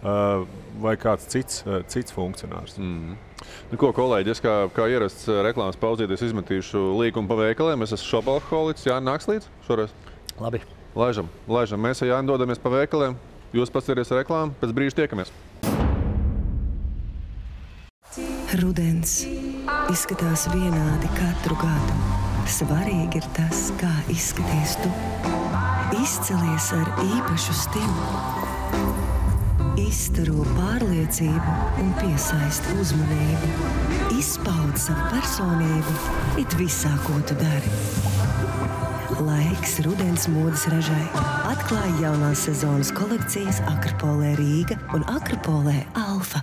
uh, vai kāds cits, uh, cits funkcionārs. Mm. Nu, ko, kolēģi, es kā, kā ierasts reklāmas pauzīties, izmetīšu līkumu pa veikaliem. Es esmu šopalholiķis, Jā, nāks līdz šoreiz. Labi. Laižam, laižam. Mēs ar Jānu dodamies pa veikaliem. Jūs pats ir reklāmas, pēc brīža tiekamies. Rudens izskatās vienādi katru gadu. Svarīgi ir tas, kā izskaties tu. Izcelies ar īpašu stilu. Izstaro pārliecību un piesaista uzmanību. Izpaud savu personību, it visā, ko tu dari. Laiks rudens modes ražai. Atklāja jaunās sezonas kolekcijas Akropolē Rīga un Akropolē Alfa.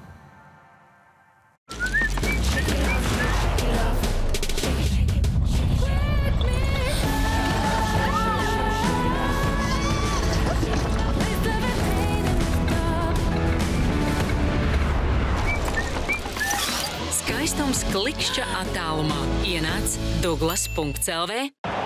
Skaistums klikšķa attālumā ienāc Douglas.CLV.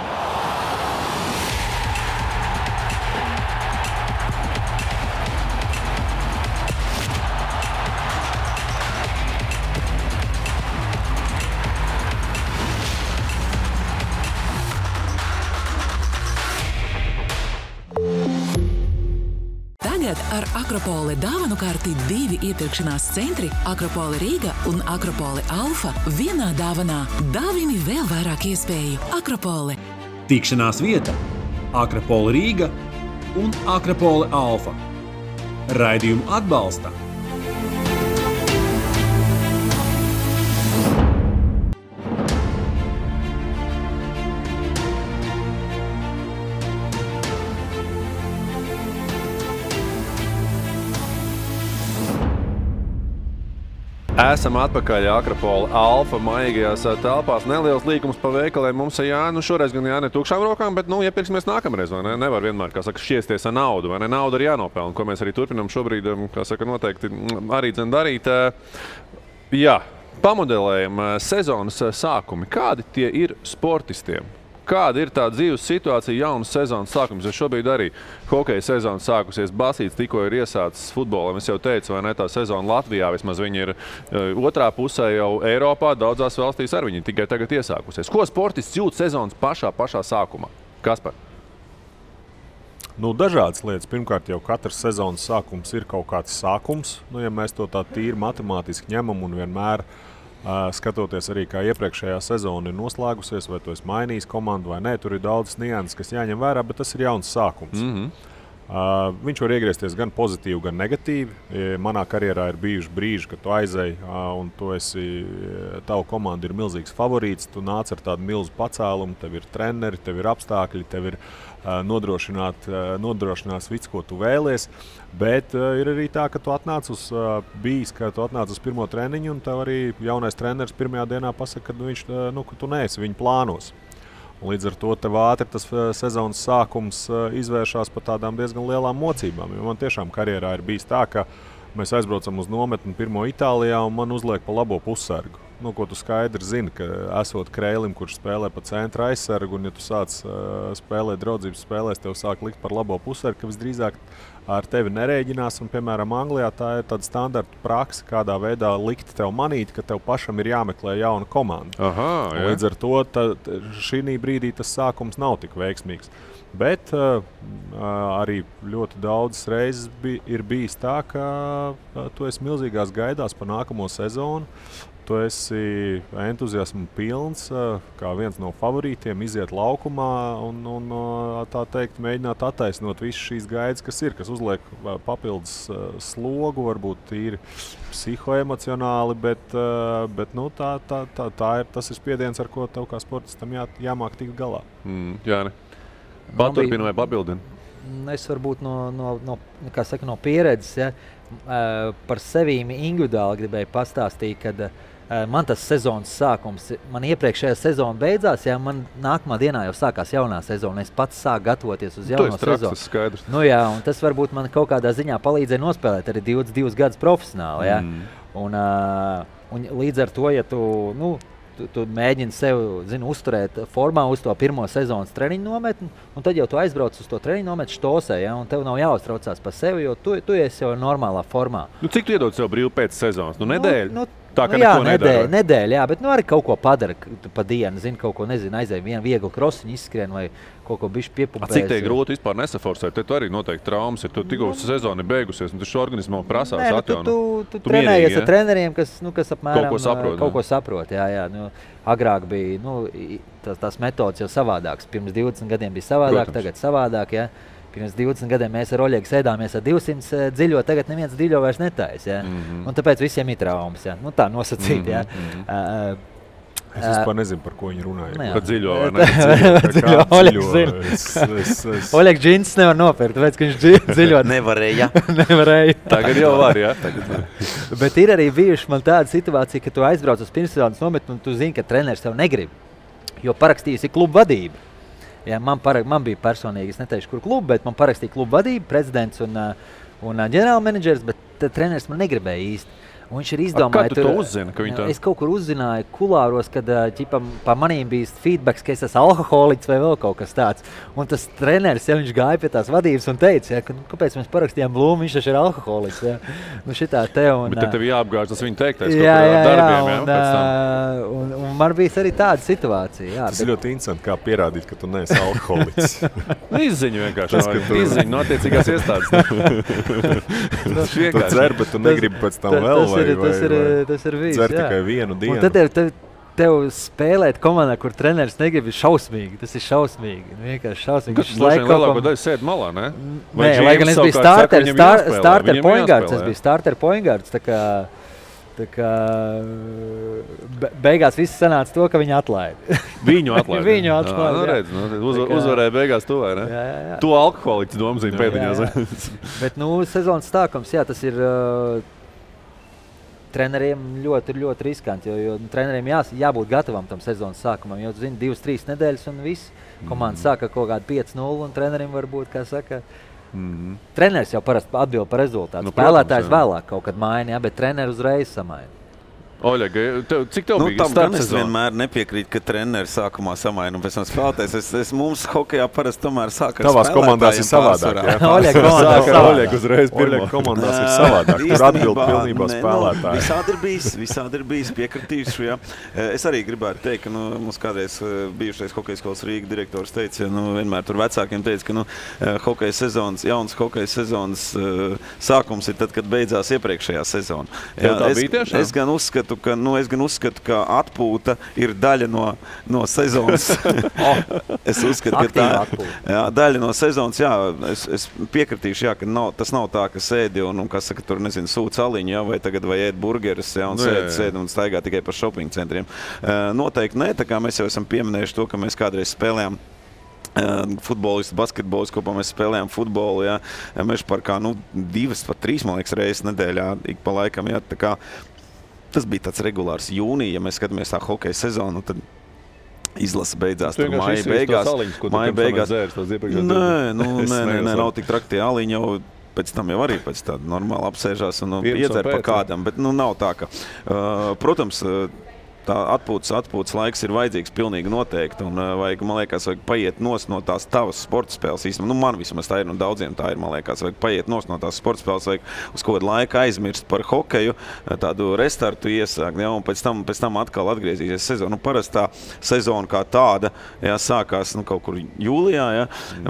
Akropoli dāvanu karti divi iepirkšanās centri - Akropoli Rīga un Akropoli Alfa - vienā dāvanā. Dāvini vēl vairāk iespēju. Akropoli! Tikšanās vieta - Akropola Rīga un Akropola Alfa. Raidījumu atbalsta Esam atpakaļ Akropola Alfa maigajās ā, telpās. Neliels līkums pa veikaliem mums ir jānu. Šoreiz gan jāne tukšām rokām, bet nu, iepirksimies nākamreiz. vai Ne? Nevar vienmēr, kā saka, šķiesties ar naudu. vai ne? Nauda ir jānopelna, ko mēs arī turpinām šobrīd, em, kā saka, noteikti mm, arī dzen darīt. Ē, Jā, pamodelējam ē, sezonas sākumi. Kādi tie ir sportistiem? Kāda ir tā dzīves situācija jaunas sezonas sākums? Jo šobrīd arī hokeja sezona sākusies. Basīts tikko ir iesācis futbolam. Es jau teicu, vai ne tā sezona Latvijā vismaz viņa ir uh, otrā pusē jau Eiropā. Daudzās valstīs arī viņa tikai tagad iesākusies. Ko sportists jūt sezonas pašā, pašā sākumā? Kaspar? Nu, dažādas lietas. Pirmkārt, jau katrs sezonas sākums ir kaut kāds sākums. Nu, ja mēs to tā tīri matemātiski ņemam un vienmēr uh, skatoties arī, kā iepriekšējā sezona ir noslēgusies, vai tu esi mainījis komandu vai nē, tur ir daudz nianses, kas jāņem vērā, bet tas ir jauns sākums. Mm -hmm. Uh, viņš var iegriezties gan pozitīvi, gan negatīvi. Manā karjerā ir bijuši brīži, kad tu aizēji uh, un tu esi, tava komanda ir milzīgs favorīts. Tu nāc ar tādu milzu pacēlumu, tev ir treneri, tev ir apstākļi, tev ir nodrošināt, nodrošinās viss, ko tu vēlies. Bet uh, ir arī tā, ka tu atnāc uz uh, bijis, ka tu atnāc uz pirmo treniņu, un tev arī jaunais treneris pirmajā dienā pasaka, ka, viņš, uh, nu, ka tu neesi viņa plānos. Līdz ar to tev ātri tas sezonas sākums izvēršas par tādām diezgan lielām mocībām. Man tiešām karjerā ir bijis tā, ka mēs aizbraucam uz nometni pirmo Itālijā, un man uzliek pa labo pussargu nu, ko tu skaidri zini, ka esot krēlim, kurš spēlē pa centra aizsargu, un ja tu sāc uh, spēlēt draudzības spēlēs, tev sāk likt par labo pusēru, ka visdrīzāk ar tevi nerēģinās. Un, piemēram, Anglijā tā ir tāda standarta praksa, kādā veidā likt tev manīt, ka tev pašam ir jāmeklē jauna komanda. Aha, jā. Līdz ar to ta, šī brīdī tas sākums nav tik veiksmīgs. Bet uh, arī ļoti daudzas reizes bij, ir bijis tā, ka uh, tu esi milzīgās gaidās par nākamo sezonu tu esi entuziasma pilns, kā viens no favorītiem, iziet laukumā un, un tā teikt, mēģināt attaisnot visas šīs gaidas, kas ir, kas uzliek papildus slogu, varbūt tīri psihoemocionāli, bet, bet nu, tā, tā, tā, tā ir, tas ir spiediens, ar ko tev kā sportistam jā, jāmāk tikt galā. Mm, jā, ne. Paturpinu vai papildinu? Es varbūt no, no, no, saka, no pieredzes ja, par sevi individuāli gribēju pastāstīt, kad uh, Eh, man tas sezonas sākums, man iepriekšējā sezona beidzās, ja man nākamā dienā jau sākās jaunā sezona. Es pats sāku gatavoties uz jauno sezonu. Skaidrs. Nu, jā, tas varbūt man kaut kādā ziņā palīdzēja nospēlēt arī 22 gadus profesionāli. Ja? Mm. Un, uh, un līdz ar to, ja tu, nu, tu, tu mēģini sevi zinu, uzturēt formā uz to pirmo sezonas treniņu nometni, un tad jau tu aizbrauc uz to treniņu nometni štosē, ja, un tev nav jāuztraucās par sevi, jo tu, tu esi jau normālā formā. Nu, cik tu iedod sev brīvu pēc sezonas? Nu, nedēļu? Nu, nu, Tā kā nu, jā, nedēļa, nedēļa, jā, bet nu, arī kaut ko padara pa dienu. Zini, kaut ko nezinu, aizēja vienu vieglu krosiņu, izskrien vai kaut ko bišķi piepumpēt. Cik tie grūti vispār nesaforsēt? Te tu arī noteikti traumas ir. Tu tikko nu, sezona ir beigusies, un tas organismam prasās nē, nu, atjaunot. Tu, tu, tu, tu trenējies ja? ar treneriem, kas, nu, kas apmēram kaut ko saprot. Kaut ko saprot jā, jā, nu, agrāk bija nu, tās, tās metodas jau savādākas. Pirms 20 gadiem bija savādāk, Protams. tagad savādāk. Jā. Pirms 20 gadiem mēs ar Oļegu sēdāmies ar 200 eh, dziļo, tagad neviens dziļo vairs netaisa. Ja? Mm -hmm. Un tāpēc visiem ir traumas. Ja? Nu, tā nosacīt. Mm -hmm. ja? uh, uh, Es vispār nezinu, par ko viņi runāja. Nu, par dziļo vai ne? dziļo, Oļegs zina. Oļegs džins nevar nopirkt, tāpēc, ka viņš dziļo. Nevarēja. Nevarēja. Tagad jau var, jā. Tagad var. Bet ir arī bijuši man tāda situācija, ka tu aizbrauc uz pirmssezonas nometni un tu zini, ka treneris tev negrib. Jo parakstījusi kluba vadība. Ja, man, para, man bija personīgi, es neteikšu, kur klubu, bet man parakstīja kluba vadība, prezidents un, uh, un uh, ģenerālmenedžers, bet treneris man negribēja īsti. Un viņš ir izdomājis, ka ka viņi to Es kaut kur uzzināju, kulāros, kad ķipa, pa manīm bija feedback, ka es esmu alkoholiķis vai vēl kaut kas tāds. Un tas treneris, ja viņš gāja pie tās vadības un teica, ja, ka, nu, kāpēc mēs parakstījām blūmu, viņš taču ir alkoholiķis. Ja. Nu, šitā te un, Bet tev jāapgāž tas viņa teiktais, jā, jā, jā, darbiem, un, jā, un, un, un man bija arī tāda situācija. Jā, tas bet... ir ļoti interesanti, kā pierādīt, ka tu neesi alkoholiķis. Nu, izziņu vienkārši. Tas, tu... Izziņu no attiecīgās iestādes. tas vienkārši. Tu cer, bet tu negribi pēc tam vēl. Ir, tas ir, tas ir viss. Dzer tikai vienu dienu. Un tad tev, tev, tev spēlēt komandā, kur treneris negrib, ir šausmīgi. Tas ir šausmīgi. Nu, vienkārši šausmīgi. Viņš laikam lielāko daļu sēd malā, ne? Vai Nē, lai gan es biju starter, star, starter poingards. Es biju starter poingards. Tā kā be, beigās viss sanāca to, ka viņi atlaida. Viņu atlaida. viņu atlaida. Nu, redz, nu, uz, kā... Uzvarēja beigās to, vai ne? Jā, jā, jā. To alkoholiķis domzīja pēdiņās. Bet, nu, sezonas stākums, jā, tas ir. Uh, treneriem ļoti, ļoti riskanti. Jo, jo treneriem jā, jābūt gatavam tam sezonas sākumam. Jo, zini, divas, trīs nedēļas un viss. Komanda mm. sāka kaut kādu 5-0, un trenerim varbūt, kā saka, mm. treneris jau parasti atbild par rezultātu. Nu, Spēlētājs protams, vēlāk kaut kad maina, jā, bet treneris uzreiz samaina. Oļeg, tev, cik tev Nu, bija tam gan es vienmēr nepiekrītu, ka treneris sākumā samaina un pēc tam spēlētājs. Es, es mums hokeja parasti tomēr sāk ar Tavās komandās ir spēlētājiem savādāk. jā? Oļeg komandās Sāk ar savādāk. Oļegu uzreiz pirmo. Oļeg komandās ir savādāk. Tur atbild pilnībā ne, spēlētāji. Nu, visādi ir bijis, visādi ir bijis piekritīšu. Jā. Eh, Es arī gribētu teikt, ka nu, mums kādreiz eh, bijušais hokeja skolas Rīgas direktors teica, ja, nu, vienmēr tur vecākiem teica, ka nu, eh, hokeja sezonas, jauns hokeja sezonas sākums ir tad, kad beidzās iepriekšējā sezona. Tev tā bija tiešām? es gan uzskatu, ka, nu, es gan uzskatu, ka atpūta ir daļa no, no sezonas. es uzskatu, ka tā ir jā, daļa no sezonas. Jā, es, es piekritīšu, jā, ka nav, tas nav tā, ka sēdi un, un kas saka, tur nezinu, sūta aliņu, jā, vai tagad vai ēd burgerus, jā, un Nu, sēdi, sēdi un staigā tikai pa shopping centriem. Uh, noteikti nē, tā kā mēs jau esam pieminējuši to, ka mēs kādreiz spēlējām. Futbolisti, basketbolisti kopā mēs spēlējām futbolu. Jā, meža parkā nu, divas, pat trīs man liekas, reizes nedēļā, ik pa laikam. Jā, tā kā, tas bija tāds regulārs jūnija, ja mēs skatāmies tā hokeja sezonu. Tad Izlase beidzās Tu tur tos beigās. aliņus, tam beigās. iepriekšējos Nē, nu, nē, nē, nē, nav tik trakti aliņi jau. Pēc tam jau arī pēc tāda normāla apsēžās un un iedzer pa kādam. Bet nu, nav tā, ka, uh, protams, uh, tā atpūtas, atpūtas laiks ir vajadzīgs pilnīgi noteikti. Un, uh, vajag, man liekas, vajag paiet no tās tavas sporta spēles. Īstenībā, nu, man vismaz tā ir, un daudziem tā ir. Man liekas, vajag paiet no tās sporta spēles, vajag uz kaut kādu laiku aizmirst par hokeju, uh, tādu restartu iesākt, ja, un pēc tam, pēc tam atkal atgriezīsies sezona. Nu, parasti tā sezona kā tāda jā, sākās nu, kaut kur jūlijā, ja,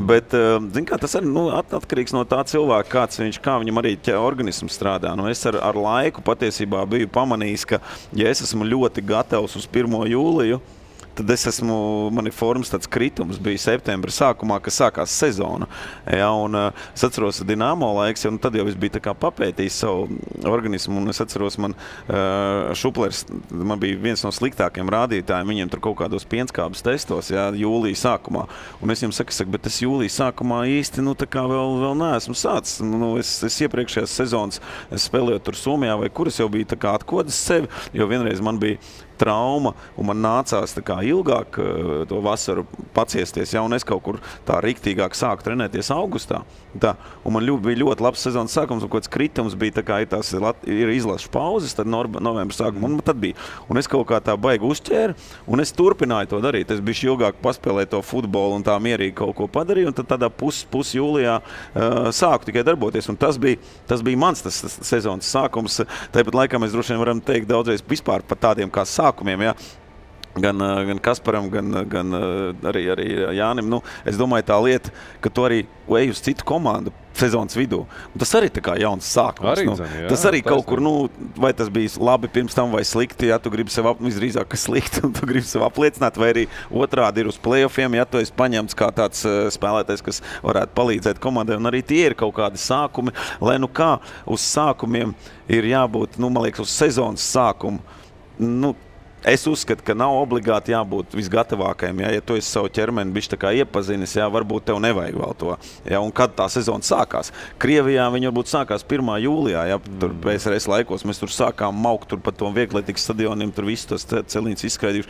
bet zin kā, tas arī nu, at, atkarīgs no tā cilvēka, kāds viņš, kā viņam arī ķē, organisms strādā. Nu, es ar, ar laiku patiesībā biju pamanījis, ka, ja es esmu ļoti gatavs uz 1. jūliju, tad es esmu, man ir formas tāds kritums, bija septembra sākumā, kad sākās sezona. Ja, un, uh, es atceros, ka Dienāmo laiks, nu, tad jau es biju papētījis savu organismu, un es atceros, man uh, šuplers, man bija viens no sliktākajiem rādītājiem, viņiem tur kaut kādos pienskābes testos, ja, jūlija sākumā. Un es viņam saku, saku, bet es jūlija sākumā īsti, nu, vēl, vēl neesmu sācis. Nu, es, es iepriekšējās sezonas spēlēju tur Somijā, vai kur es jau biju atkodis sevi, jo vienreiz man bija trauma, un man nācās kā ilgāk eh, to vasaru paciesties. Ja, es kaut kur tā rīktīgāk sāku trenēties augustā. Tā, man ļu, bija ļoti labs sezonas sākums, un kāds kritums bija. tā Kā, ir tās ir izlases pauzes, tad novembra sākumā. Un tad bija. Un es kaut kā tā baigi uzķēru, un es turpināju to darīt. Es biju ilgāk paspēlēju to futbolu un tā mierīgi kaut ko padarīju. Tad tādā pusjūlijā pus jūlijā, uh, sāku tikai darboties. Tas bija, tas bija mans tas, tas sezonas sākums. Tāpat laikā mēs droši vien varam teikt daudzreiz vispār par tādiem kā sākumiem. Ja? Gan, ā, gan Kasparam, gan, gan ā, arī, arī Jānim. Nu, es domāju, tā lieta, ka tu arī ej uz citu komandu sezonas vidū. Un tas arī ir jauns sākums. Arī nu, dzen, jā, tas arī kaut kur, nu, vai tas bija labi pirms tam, vai slikti. Ja tu gribi sev ap- visdrīzāk, ka slikti, un tu gribi sev apliecināt, vai arī otrādi ir uz playoffiem, ja tu esi paņemts kā tāds uh, spēlētājs, kas varētu palīdzēt komandai. Un arī tie ir kaut kādi sākumi, lai nu kā uz sākumiem ir jābūt, nu, man liekas, uz sezonas sākumu. Nu, Es uzskatu, ka nav obligāti jābūt visgatavākajam. Ja, ja tu esi savu ķermeni bijis iepazinis, jā, varbūt tev nevajag vēl to. Ja, un kad tā sezona sākās? Krievijā viņa varbūt sākās 1. jūlijā. Ja, tur PSRS laikos mēs tur sākām maukt tur pa to vieglietīgas stadioniem, tur visus tos ce- celīņus izskraidījuši.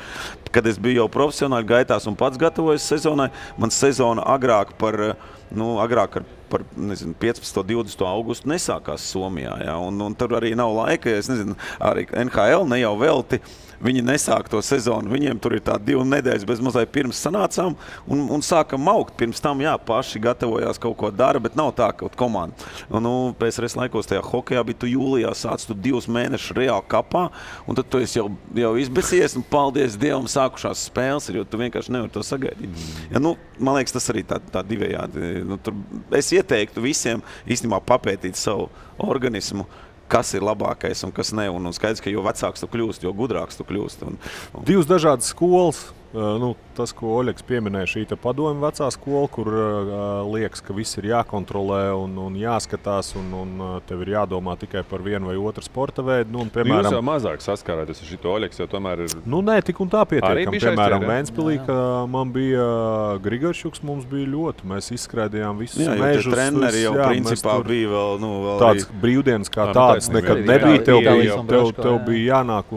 Kad es biju jau profesionāli gaitās un pats gatavojos sezonai, man sezona agrāk par, nu, agrāk ar par nezinu, 15. un 20. augustu nesākās Somijā. Ja? Un, un tur arī nav laika. Es nezinu, arī NHL ne jau velti. Viņi nesāk to sezonu. Viņiem tur ir tāda divu nedēļas bez mazliet pirms sanācām un, un sākam augt. Pirms tam, jā, paši gatavojās kaut ko dara, bet nav tā, ka komanda. Un, nu, PSRS laikos tajā hokeja bija tu jūlijā sācis tu divus mēnešus reāli kapā, un tad tu esi jau, jau izbēsies, un paldies Dievam, sākušās spēles, jo tu vienkārši nevari to sagaidīt. Ja, nu, man liekas, tas arī tā, tā divējādi. Nu, tur, es ieteiktu visiem īstenībā papētīt savu organismu. Kas ir labākais un kas nē. Un, un skaidrs, ka jo vecāks tu kļūsi, jo gudrāks tu kļūsi. Un, un, Divas dažādas skolas. Nu, tas, ko Oļegs pieminēja, šī padomju vecā skola, kur uh, liekas, ka viss ir jākontrolē un, un jāskatās, un, un uh, tev ir jādomā tikai par vienu vai otru sporta veidu. Nu, un, Piemēram, Jūs piemēram, jau mazāk saskarāties ar šo Oļegu, jo tomēr ir. Nu, nē, tik un tā pietiekami. Piemēram, ceļā? Vēnspilī, ka man bija uh, Grigorčuks, mums bija ļoti. Mēs izskraidījām visus Jā, mežus. treneri jau mēs principā tur- bija vēl, nu, vēl Tāds arī- brīvdienas kā Ā, nu, tāds nekad jā. nebija. Tev bija, tev, tev jā. bija jānāk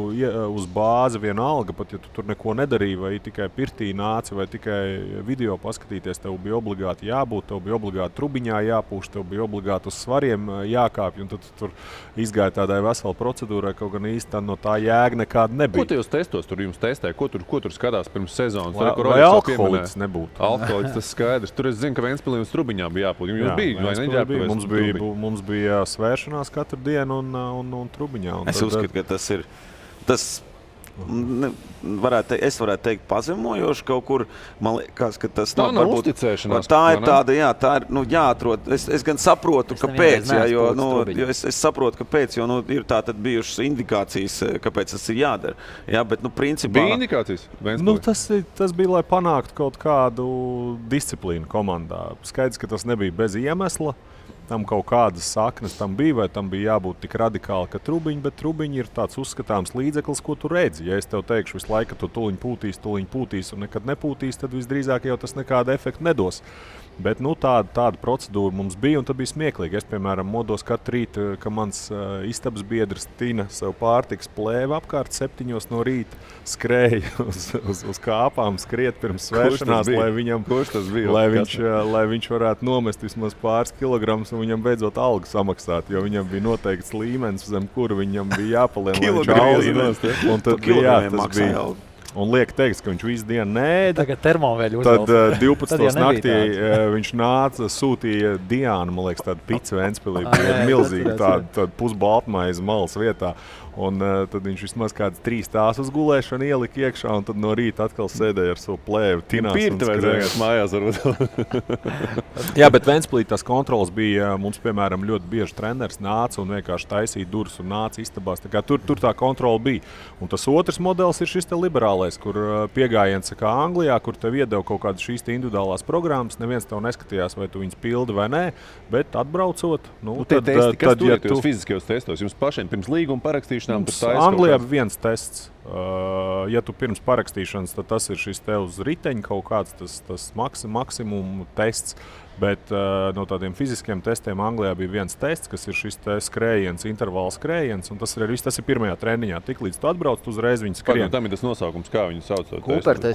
uz bāzi vienalga, pat ja tu tur neko nedarīji vai tikai pirtī studiju nāci vai tikai video paskatīties, tev bija obligāti jābūt, tev bija obligāti trubiņā jāpūš, tev bija obligāti uz svariem jākāpj. Tad tu tur izgāja tādai veselai procedūrai, kaut gan īstenībā no tā jēga nekāda nebija. Ko tajos testos tur jums testē? Ko tur, ko tur skatās pirms sezonas? Vai, Tur, jau alkoholiķis nebūtu? Alkoholiķis tas skaidrs. Tur es zinu, ka Vēnspilī un Strubiņā bija jābūt. Jums Jā, bija, vai mēs ne? tur bija. ģērbtuvēs Mums bija, trubiņā? mums bija svēršanās katru dienu un, un, un trubiņā. Un Es tad- uzskatu, ka tas ir. Tas ne, varētu, es varētu teikt, pazemojoši kaut kur. Man liekas, ka tas Tā nav nav varbūt- uzticēšanās, Tā ir tāda, jā, tā ir nu, jāatrod. Es, es gan saprotu, Es kāpēc. Jā, jo, nu, jo es, es saprotu, kāpēc. Jo nu, ir tā tad bijušas indikācijas, eh, kāpēc tas ir jādara. Jā, bet, nu, principā, Bija indikācijas. Nu, tas, ir- tas bija, lai panāktu kaut kādu disciplīnu komandā. Skaidrs, ka tas nebija bez iemesla. Tam kaut kādas saknes tam bija, vai tam bija jābūt tik radikāli, ka trubiņi, bet trubiņi ir tāds uzskatāms līdzeklis, ko tu redzi. Ja es tev teikšu visu laiku, tu tuliņ pūtīs, tuliņ pūtīs un nekad nepūtīs, tad visdrīzāk jau tas nekādu efektu nedos. Bet nu, tāda, tāda procedūra mums bija, un tas bija smieklīgi. Es, piemēram, modos katru rītu, ka mans uh, istabas biedrs Tina sev pārtiks plēva apkārt septiņos no rīta, skrēja uz, uz, uz kāpām, skriet pirms svēršanās, lai viņam, lai viņš, uh, lai viņš varētu nomest vismaz pāris kilogramus un viņam beidzot algu samaksāt, jo viņam bija noteikts līmenis, zem kura viņam bija jāpaliek. ja? Un tad bija, jā, kilogramiem tas maksāja bija. algu. Un liek teikt, ka viņš visu dienu nēda. Tagad termoveļu Tad uzvelk. uh, 12. Tad nebija naktī uh, viņš nāca, sūtīja Diānu, man liekas, tādu. Ah, jā, Bija jā, milzīgi atceros, tādu, tādu pusbaltmaizi malas vietā. Un uh, tad viņš vismaz kādas trīs tās uz gulēšanu ielika iekšā, un tad no rīta atkal sēdēja ar savu plēvi. Tinās Pirti vajadzēja skrēja. mājās varbūt. Jā, bet Vēnspilī tas kontrols bija. Mums, piemēram, ļoti bieži treneris nāca un vienkārši taisīja durvis un nāca istabās. Tā Tur, tur tā kontrola bija. Un tas otrs modelis ir šis liberālais, kur uh, pieejams kā Anglijā, kur tev iedeva kaut kādas šīs individuālās programmas. Neviens tev neskatījās, vai tu viņas pildi vai nē, bet atbraucot, nu, Nu, tie testi, kas tur ja tajos fiziskajos testos? Jums pašiem pirms līguma parakstīšanām Mums tur taisa Anglijā bija viens tests. Uh, ja tu pirms parakstīšanas, tad tas ir šis te uz riteņa kaut kāds tas, tas maks, maksimum tests. Bet uh, no tādiem fiziskiem testiem Anglijā bija viens tests, kas ir šis te skrējiens, intervāls skrējiens. un Tas ir, arī viss, tas ir pirmajā treniņā. Tiklīdz tu atbrauc, tu uzreiz viņu skrien. Tam ir tas nosaukums, kā viņu sauc. to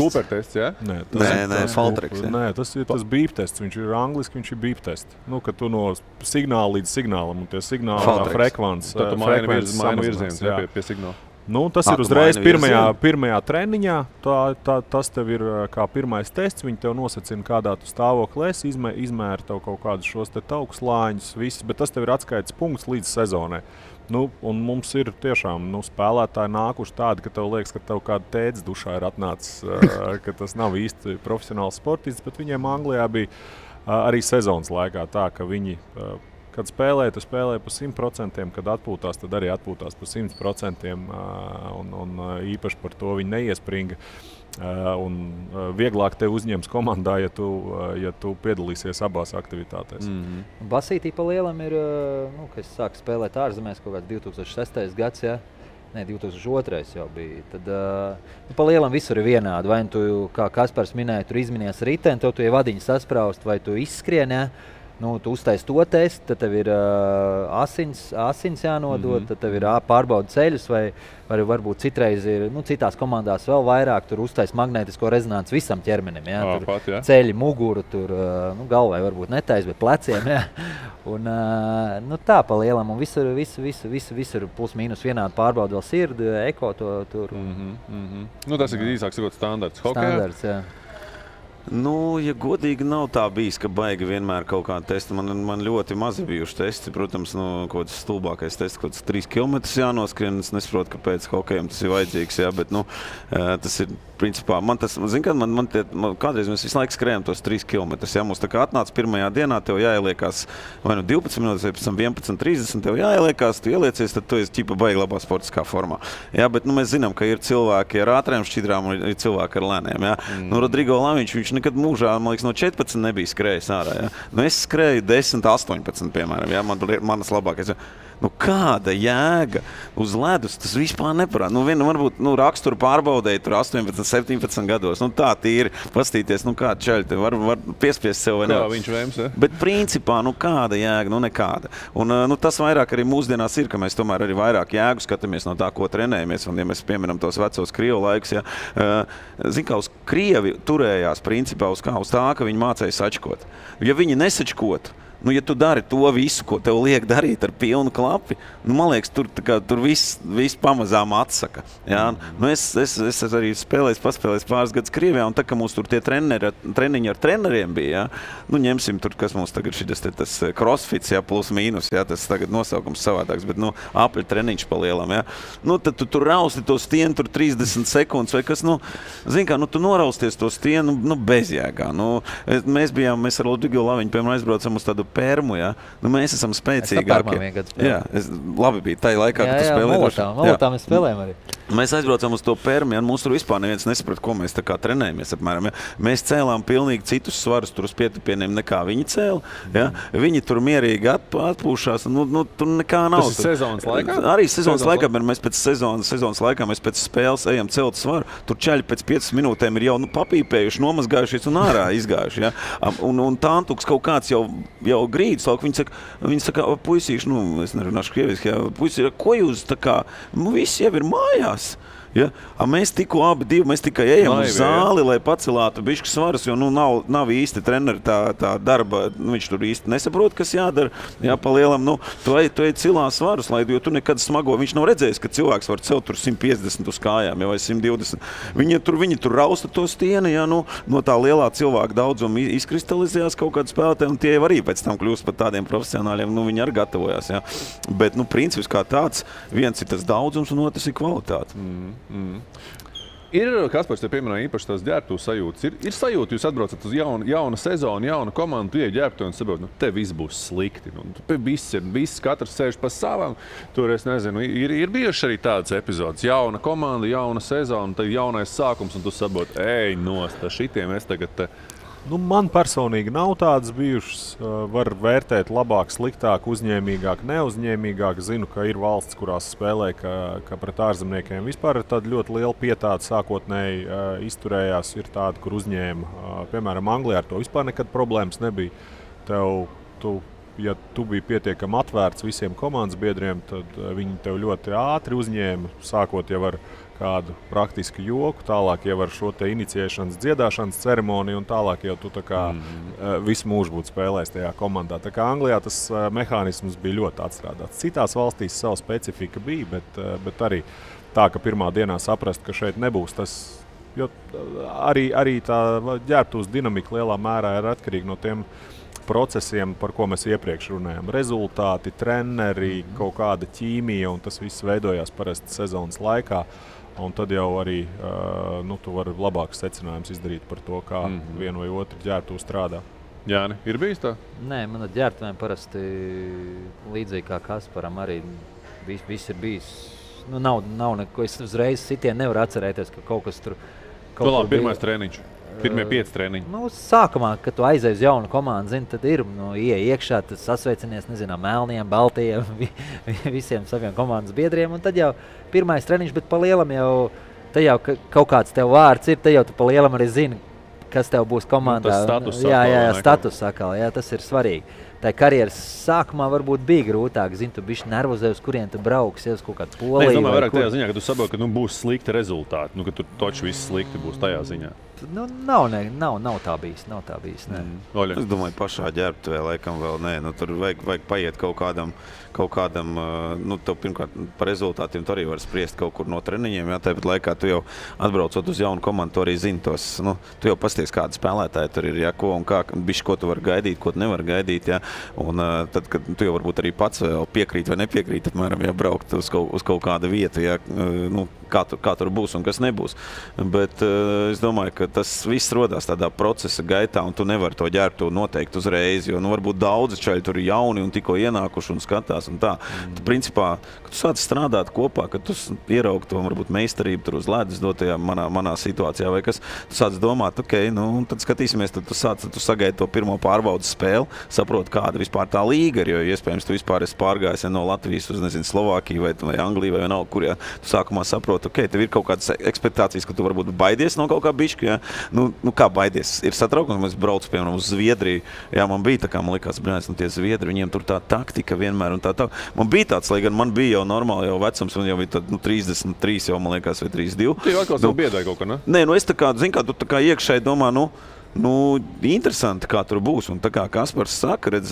Cooper tests. Jā? Nē, Nē, ir nē, tas Faltreks, Cooper- jā. Nē, tas ir tas bija tests. Viņš ir angliski, viņš ir bija tests. Nu, kad tu no signāla līdz signālam un tie signāla frekvences. Tad tu eh, maini frekvences virz- maini samazinās, virzienus jā. jā, pie, pie signāla. Nu, tas Ah, ir uzreiz pirmajā, pirmajā treniņā. Tā, tā, tas tev ir uh, kā pirmais tests. Viņi tev nosacina, kādā tu stāvoklī esi, izmē, izmēra tev kaut kādus šos augstslāņus, visus, bet tas tev ir atskaites punkts līdz sezonai. Nu, mums ir tiešām nu, spēlētāji nākuši tādi, ka tev liekas, ka tev kāda tēdes dušā ir atnācis, uh, ka tas nav īsti profesionāls sportists, bet viņiem Anglijā bija uh, arī sezonas laikā tā, ka viņi. Kad spēlēja, tad spēlēja par 100%, kad atpūtās, tad arī atpūtās par 100%. ā, Un, un īpaši par to viņi neiespringa. Un vieglāk te uzņems komandā, ja tu, ja tu piedalīsies abās aktivitātēs. Mm. Basītī pa lielam ir, nu, kas sāk spēlēt ārzemēs kaut kāds 2006. gads. Ja? Nē, 2002. jau bija. Tad nu, pa lielam visur ir vienādi. Vai nu tu, kā Kaspars minēja, tur izminies riteni, tev tu jau vadiņu saspraust, vai tu izskrien. Ja? Nu, tu uztaisīji to testu, tad tev ir uh, asins, asins jānodod, mm -hmm. tad tev ir ā, pārbauda ceļus, vai, vai varbūt citreiz ir nu, citās komandās vēl vairāk. Tur uztaisīja magnētisko rezonanci visam ķermenim. Ja? Ā, Tur pat, ja? ceļi, muguru, tur uh, nu, galvai varbūt netaisa, bet pleciem. Ja? Un, uh, nu, tā pa lielam, un visur, visur, visur, visur, visur plus mīnus vienādi pārbauda vēl sirdi, eko to tur. Mm -hmm, mm -hmm. Nu, tas ir īsāk sakot standarts. Hokejā? Standarts, jā. Nu, ja godīgi, nav tā bijis, ka baigi vienmēr kaut kāda testa. Man, man ļoti maz ir bijuši testi. Protams, nu, kaut kāds stulbākais tests, kaut kāds 3 km jānoskrien. Es nesaprotu, kāpēc hokejam tas ir vajadzīgs. Jā, bet, nu, tas ir principā, man tas, zin, kad man, man, tie, man kādreiz mēs visu laiku skrējām tos 3 km. Jā, mums tā kā atnāca pirmajā dienā, tev jāieliekās vai nu 12 minūtes, vai pēc tam 11, 30. Tev jāieliekās, tu ieliecies, tad tu esi ķipa baigi labā sportiskā formā. Jā, bet nu, mēs zinām, ka ir cilvēki ar ātrām šķidrām un ir cilvēki ar lēniem. Jā. Mm. Nu, Rodrigo Lamiņš, viņš nekad mūžā, man liekas, no 14 nebija skrējis ārā. Ja? Nu, es skrēju 10, 18, piemēram, ja? man, manas labākais. Nu, kāda jēga uz ledus tas vispār neparāda? Nu, vien, varbūt nu, raksturu pārbaudēji tur 18, 17 gados. Nu, tā ir paskatīties, nu, kāda ceļa var, var piespiest sev vai Kā ne. viņš vēms, ja? Bet principā, nu, kāda jēga? Nu, nekāda. Un, ā, nu, tas vairāk arī mūsdienās ir, ka mēs tomēr arī vairāk jēgu skatāmies no tā, ko trenējamies. Un, ja mēs pieminam tos vecos krievu laikus, ja, zināmā kā uz krievi turējās principā uz, kā, uz tā, ka viņi mācīja sačkot. Ja viņi nesačkotu, Nu, ja tu dari to visu, ko tev liek darīt ar pilnu klapi, nu, man liekas, tur, kā, tur viss, viss pamazām atsaka. Jā? Nu, es, es, es arī spēlēju, paspēlēju pāris gadus Krievijā, un tā kā mums tur tie treneri, treniņi ar treneriem bija, jā? nu, ņemsim tur, kas mums tagad šis te, tas eh, crossfits, jā, plus mīnus, jā, tas tagad nosaukums savādāks, bet, nu, apļu treniņš palielam, jā. Nu, tad tu tur rausti to stienu, tur 30 sekundes vai kas, nu, zin kā, nu, tu norausties to stienu, nu, bezjēgā. Nu, mēs bijām, mēs ar Ludvigu Laviņu, piemēram, aizbraucam uz tādu pērmu, jā. Nu, mēs esam gadu spēlēju. Jā, es, labi bija tajā laikā, Jā, kad jā, spēlēji. Molotā, Molotā mēs spēlējām arī. Mēs aizbraucām uz to pērmu, un mums tur vispār neviens nesaprata, ko mēs trenējamies. Apmēram, ja. Mēs cēlām pilnīgi citus svarus tur uz pietupieniem, nekā viņi cēla. Ja. Viņi tur mierīgi atp atpūšās. Nu, nu, tur nekā nav. Tas ir sezonas laikā? Arī sezonas Sezonas laikā, bet mēs pēc sezonas, sezonas laikā, mēs pēc spēles ejam celt svaru. Tur ķēļi pēc 5 minūtēm ir jau nu, papīpējuši, nomazgājušies un ārā izgājuši. Ja. Un, un tā antuks kaut kāds jau, jau grīdas, lauk, viņi saka, viņi saka, "O, puisīši, nu, es nerunāšu krieviski, ja, puisīši, ko jūs tā kā, nu, visi jau ir mājās. us Ja? A, mēs tikko abi divi, mēs tikai ejam Naivi, uz zāli, lai pacelātu bišķi svarus, jo nu, nav, nav īsti treneri tā, tā darba. Nu, viņš tur īsti nesaprot, kas jādara. Jā, palielam, nu, tu ej, tu ej cilā svarus, lai, jo tu nekad smago. Viņš nav redzējis, ka cilvēks var celt tur 150 uz kājām ja, vai 120. Viņi tur, viņi tur rausta to stieni, ja nu, no tā lielā cilvēka daudzuma izkristalizējās kaut kāda spēlētāja, un tie jau arī pēc tam kļūst par tādiem profesionāļiem. Nu, viņi arī gatavojās. Ja. Bet, nu, princips kā tāds, viens ir tas daudzums, un otrs ir kvalitāte. Mm, mm. Ir kas pēc tam pieminēja īpaši tās ģērbtuves sajūtas. Ir, ir sajūta, jūs atbraucat uz jaunu, jaunu sezonu, jaunu komandu, tu ieģērbtu un saprotat, nu, te viss būs slikti. Nu, viss ir, viss katrs sēž pa savam. Tur es nezinu, ir, ir bijuši arī tādas epizodes. Jauna komanda, jauna sezona, tad jaunais sākums, un tu saproti, ej, nost, šitiem es tagad. Te... Nu, man personīgi nav tādas bijušas. Var vērtēt labāk, sliktāk, uzņēmīgāk, neuzņēmīgāk. Zinu, ka ir valsts, kurās spēlē, ka, ka pret ārzemniekiem vispār ir ļoti liela pietāta. Sākotnēji izturējās, ir tāda, kur uzņēma. Piemēram, Anglijā ar to vispār nekad problēmas nebija. Tev, tu, ja tu biji pietiekami atvērts visiem komandas biedriem, tad viņi tev ļoti ātri uzņēma, sākot jau ar kādu praktisku joku, tālāk jau ar šo te inicijēšanas, dziedāšanas ceremoniju, un tālāk jau tu tā kā mm -hmm. visu mūžu būtu spēlējis tajā komandā. Tā kā Anglijā tas uh, mehānisms bija ļoti atstrādāts. Citās valstīs savu specifiku bija, bet, uh, bet arī tā, ka pirmā dienā saprast, ka šeit nebūs tas. Jo arī, arī tā ģērbtuves dinamika lielā mērā ir atkarīga no tiem procesiem, par ko mēs iepriekš runājām. Rezultāti, treneri, -hmm. kaut kāda ķīmija, un tas viss veidojās parasti sezonas laikā. Un tad jau arī nu, tu vari labākus secinājumus izdarīt par to, kā mm -hmm. viena vai otra ģērbtuve strādā. Jā, ne? ir bijis tā? Nē, man ar ģērbtuvēm parasti līdzīgi kā Kasparam arī viss, viss ir bijis. Nu, nav, nav neko, es uzreiz sitienu nevaru atcerēties, ka kaut kas tur Nu, labi, tur pirmais treniņš. Pirmie pieci treniņi. Nu, sākumā, kad tu aizej uz jaunu komandu, zini, tad ir nu, ieeja iekšā, tad sasveicinies, nezinu, melniem, baltiem, vi, vi- visiem saviem komandas biedriem. Un tad jau pirmais treniņš, bet pa lielam jau, te jau ka- kaut kāds tev vārds ir, te jau tu pa lielam arī zini, kas tev būs komandā. tas Un- status jā, jā, jā status atkal, jā, tas ir svarīgi. Tā karjeras sākumā varbūt bija grūtāk. Zini, tu biji nervozē, uz kurien tu brauksi, uz kaut kādu Nē, poliju. es domāju, vai vairāk kur. tajā ziņā, ka tu saproti, ka nu, būs slikti rezultāti. Nu, ka tur taču viss slikti būs tajā ziņā. Nu, nav, ne, nav, nav tā bijis. Nav tā bijis nē. Oļa. Es domāju, pašā ģērbtuvē laikam vēl nē. Nu, tur vajag, vajag paiet kaut kādam, kaut kādam nu, tev pirmkārt par rezultātiem. Tu arī vari spriest kaut kur no treniņiem. Jā, tāpat laikā tu jau atbraucot uz jaunu komandu, tu arī zini tos. Nu, tu jau pasties, kādi spēlētāji tur ir, jā, ko un kā, bišķi, ko tu vari gaidīt, ko tu nevari gaidīt. Jā. Un tad, kad tu jau varbūt arī pats vēl piekrīt vai nepiekrīt, apmēram, ja braukt uz kaut, uz kaut kādu vietu, jā, nu, kā, tur, kā tur būs un kas nebūs. Bet es domāju, ka tas viss rodas tādā procesa gaitā, un tu nevari to ģērbtu noteikt uzreiz. Jo nu, varbūt daudzi čaļi tur ir jauni un tikko ienākuši un skatās. Un tā. mm. tu, principā, kad tu sāc strādāt kopā, kad tu ieraugi to varbūt meistarību tur uz ledus dotajā manā, manā situācijā, vai kas, tu sāc domāt, ok, nu, tad skatīsimies, tad tu sāc, tu sagaidi to pirmo pārbaudas spēli, saproti, kāda vispār tā līga ir, jo iespējams tu vispār esi pārgājis ja no Latvijas uz, nezinu, Slovākiju vai, vai Angliju vai vienalga, kur, ja tu sākumā saproti, ok, tev ir kaut kādas ekspektācijas, ka tu varbūt baidies no kaut kā bišķi, ja? nu, nu kā baidies, ir satraukums, mēs braucu, piemēram, uz Zviedriju, jā, man bija tā kā, man likās, brīnās, nu tie Zviedri, viņiem tur tā taktika vienmēr un tā tā. Man bija tāds, lai gan man bija jau normāli jau vecums, man jau bija tad, nu, 33, jau man liekas, vai 32. Tu jau atkal nu, biedāji kaut ko, ne? Nē, nu es tā kā, zin kā, tu tā kā iekšēji domā, nu, Nu, interesanti, kā tur būs. Un tā kā Kaspars saka, redz,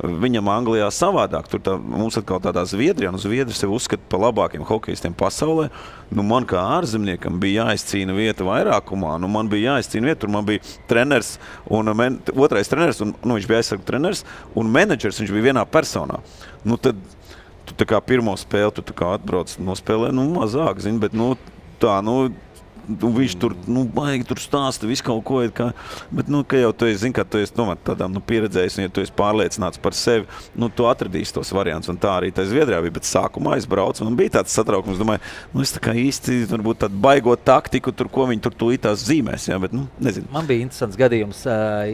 viņam Anglijā savādāk. Tur tā, mums atkal tādā Zviedrijā, nu, Zviedri sevi uzskata par labākiem hokeistiem pasaulē. Nu, man kā ārzemniekam bija jāizcīna vieta vairākumā. Nu, man bija jāizcīna vieta. Tur man bija treneris un men, otrais treneris, un nu, viņš bija aizsargu treneris un menedžers. Viņš bija vienā personā. Nu, tad, tu tā kā pirmo spēli tu atbrauc, nospēlē nu, mazāk, zini, bet nu, tā, nu, nu, viņš tur nu, baigi tur stāsta visu kaut ko. Kā, bet, nu, ka jau tu esi, zin, ka tu esi tomēr tādām nu, pieredzējis, un ja tu esi pārliecināts par sevi, nu, tu atradīsi tos variantus. Un tā arī tā Zviedrijā bija. Bet sākumā aizbraucu, un bija tāds satraukums. Es domāju, nu, es tā kā īsti varbūt tādu baigo taktiku, tur, ko viņi tur tūlītās zīmēs. Jā, bet, nu, nezinu. Man bija interesants gadījums,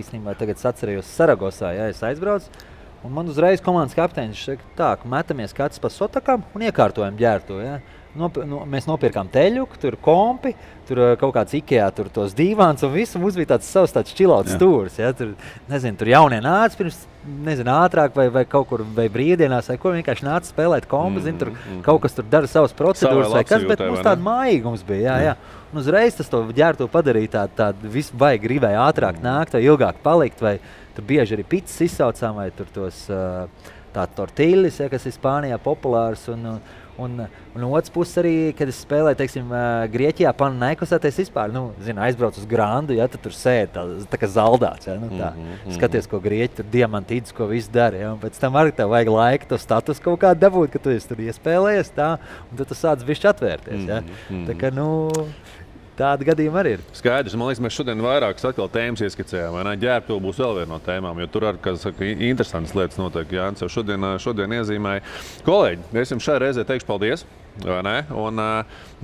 īstenībā, tagad es atcerējos Saragosā, ja es aizbraucu. Un man uzreiz komandas kapteinis saka, tā, metamies katrs pa sotakam un iekārtojam ģērbto. Ja? Nop, no, mēs nopirkām teļu, tur kompi, tur eh, kaut kāds IKEA, tur tos divāns un viss. Mums bija tāds savs tāds čilauts stūris. Ja, tur, nezinu, tur jaunie nāca pirms, nezinu, ātrāk vai, vai kaut kur vai brīvdienās, vai ko vienkārši nāca spēlēt kompi. Mm, zin, tur mm. kaut kas tur dara savas procedūras vai kas, bet mums tāda mājīgums bija. Jā, jā. Un uzreiz tas to ģērbtu padarīja tādu, tādu visu baigi gribēja ātrāk mm. nākt vai ilgāk palikt. Vai, tur bieži arī pits izsaucām vai tur tos uh, tādu tortīlis, ja, kas ir Spānijā populārs. Un, uh, Un, un otrs puses arī, kad es spēlēju, teiksim, Grieķijā, Panaikosēties vispār, nu, zinu, aizbraucu uz Grandu, ja tur sēž tā, tā kā zaldāts. Ja, nu, tā. Mm -hmm. Skaties, ko Grieķi tur diamantīdus, ko viss dara. Ja, pēc tam arī tev vajag laika, to status kaut kā dabūt, ka tu esi tur iespēlējies, tā, un tad tu sāc bišķi atvērties. Ja. Mm -hmm. Tā kā, nu, Tāda gadījuma arī ir. Skaidrs, man liekas, mēs šodien vairākas atkal tēmas ieskicējām. Ģērbtuvē būs vēl viena no tēmām, jo tur arī saka, interesantas lietas notiek. Jānis jau šodien, šodien iezīmēja. Kolēģi, es jums šai reizē teikšu paldies. Un,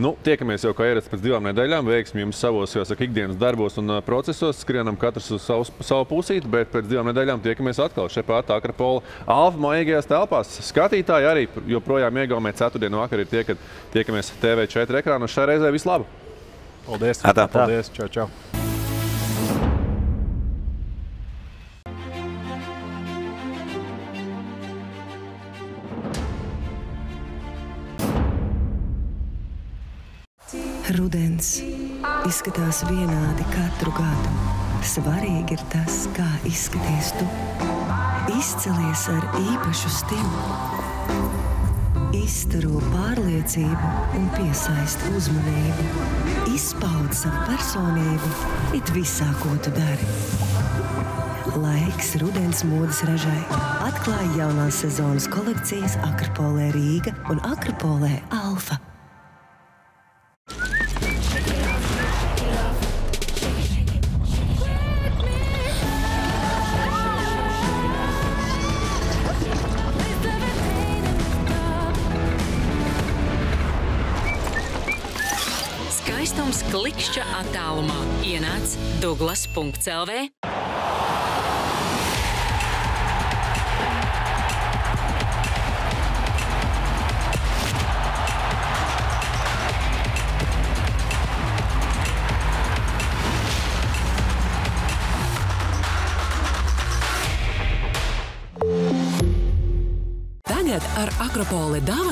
nu, tiekamies jau kā ierasts pēc divām nedēļām. Veiksim jums savos saka, ikdienas darbos un procesos. Skrienam katrs uz savu, savu pusīti, bet pēc divām nedēļām tiekamies atkal šeit pat Akrapola Alfa maigajās telpās. Skatītāji arī joprojām iegaumē ceturtdienu vakarā ir tie, kad tiekamies TV4 ekrānos. Šai reizē vislabāk! Paldies! Atā. Paldies! Čau, čau! Rudens izskatās vienādi katru gadu. Svarīgi ir tas, kā izskaties tu. Izcelies ar īpašu stilu izstaro pārliecību un piesaista uzmanību. Izpaud savu personību, it visā, ko tu dari. Laiks rudens modes ražai. Atklāja jaunās sezonas kolekcijas Akropolē Rīga un Akropolē Alfa. Klikšķa attālumā ienāc Douglas.CLV.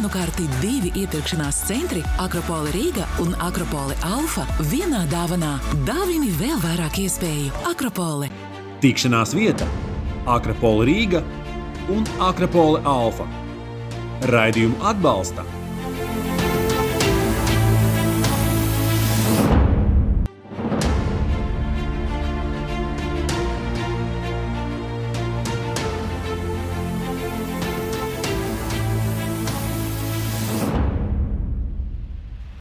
Karti divi iepirkšanās centri - Akropoli Rīga un Akropoli Alfa vienā dāvanā. Dāvini vēl vairāk iespēju. Akropoli! Tikšanās vieta - Akropola Rīga un Akropola Alfa. Raidījumu atbalsta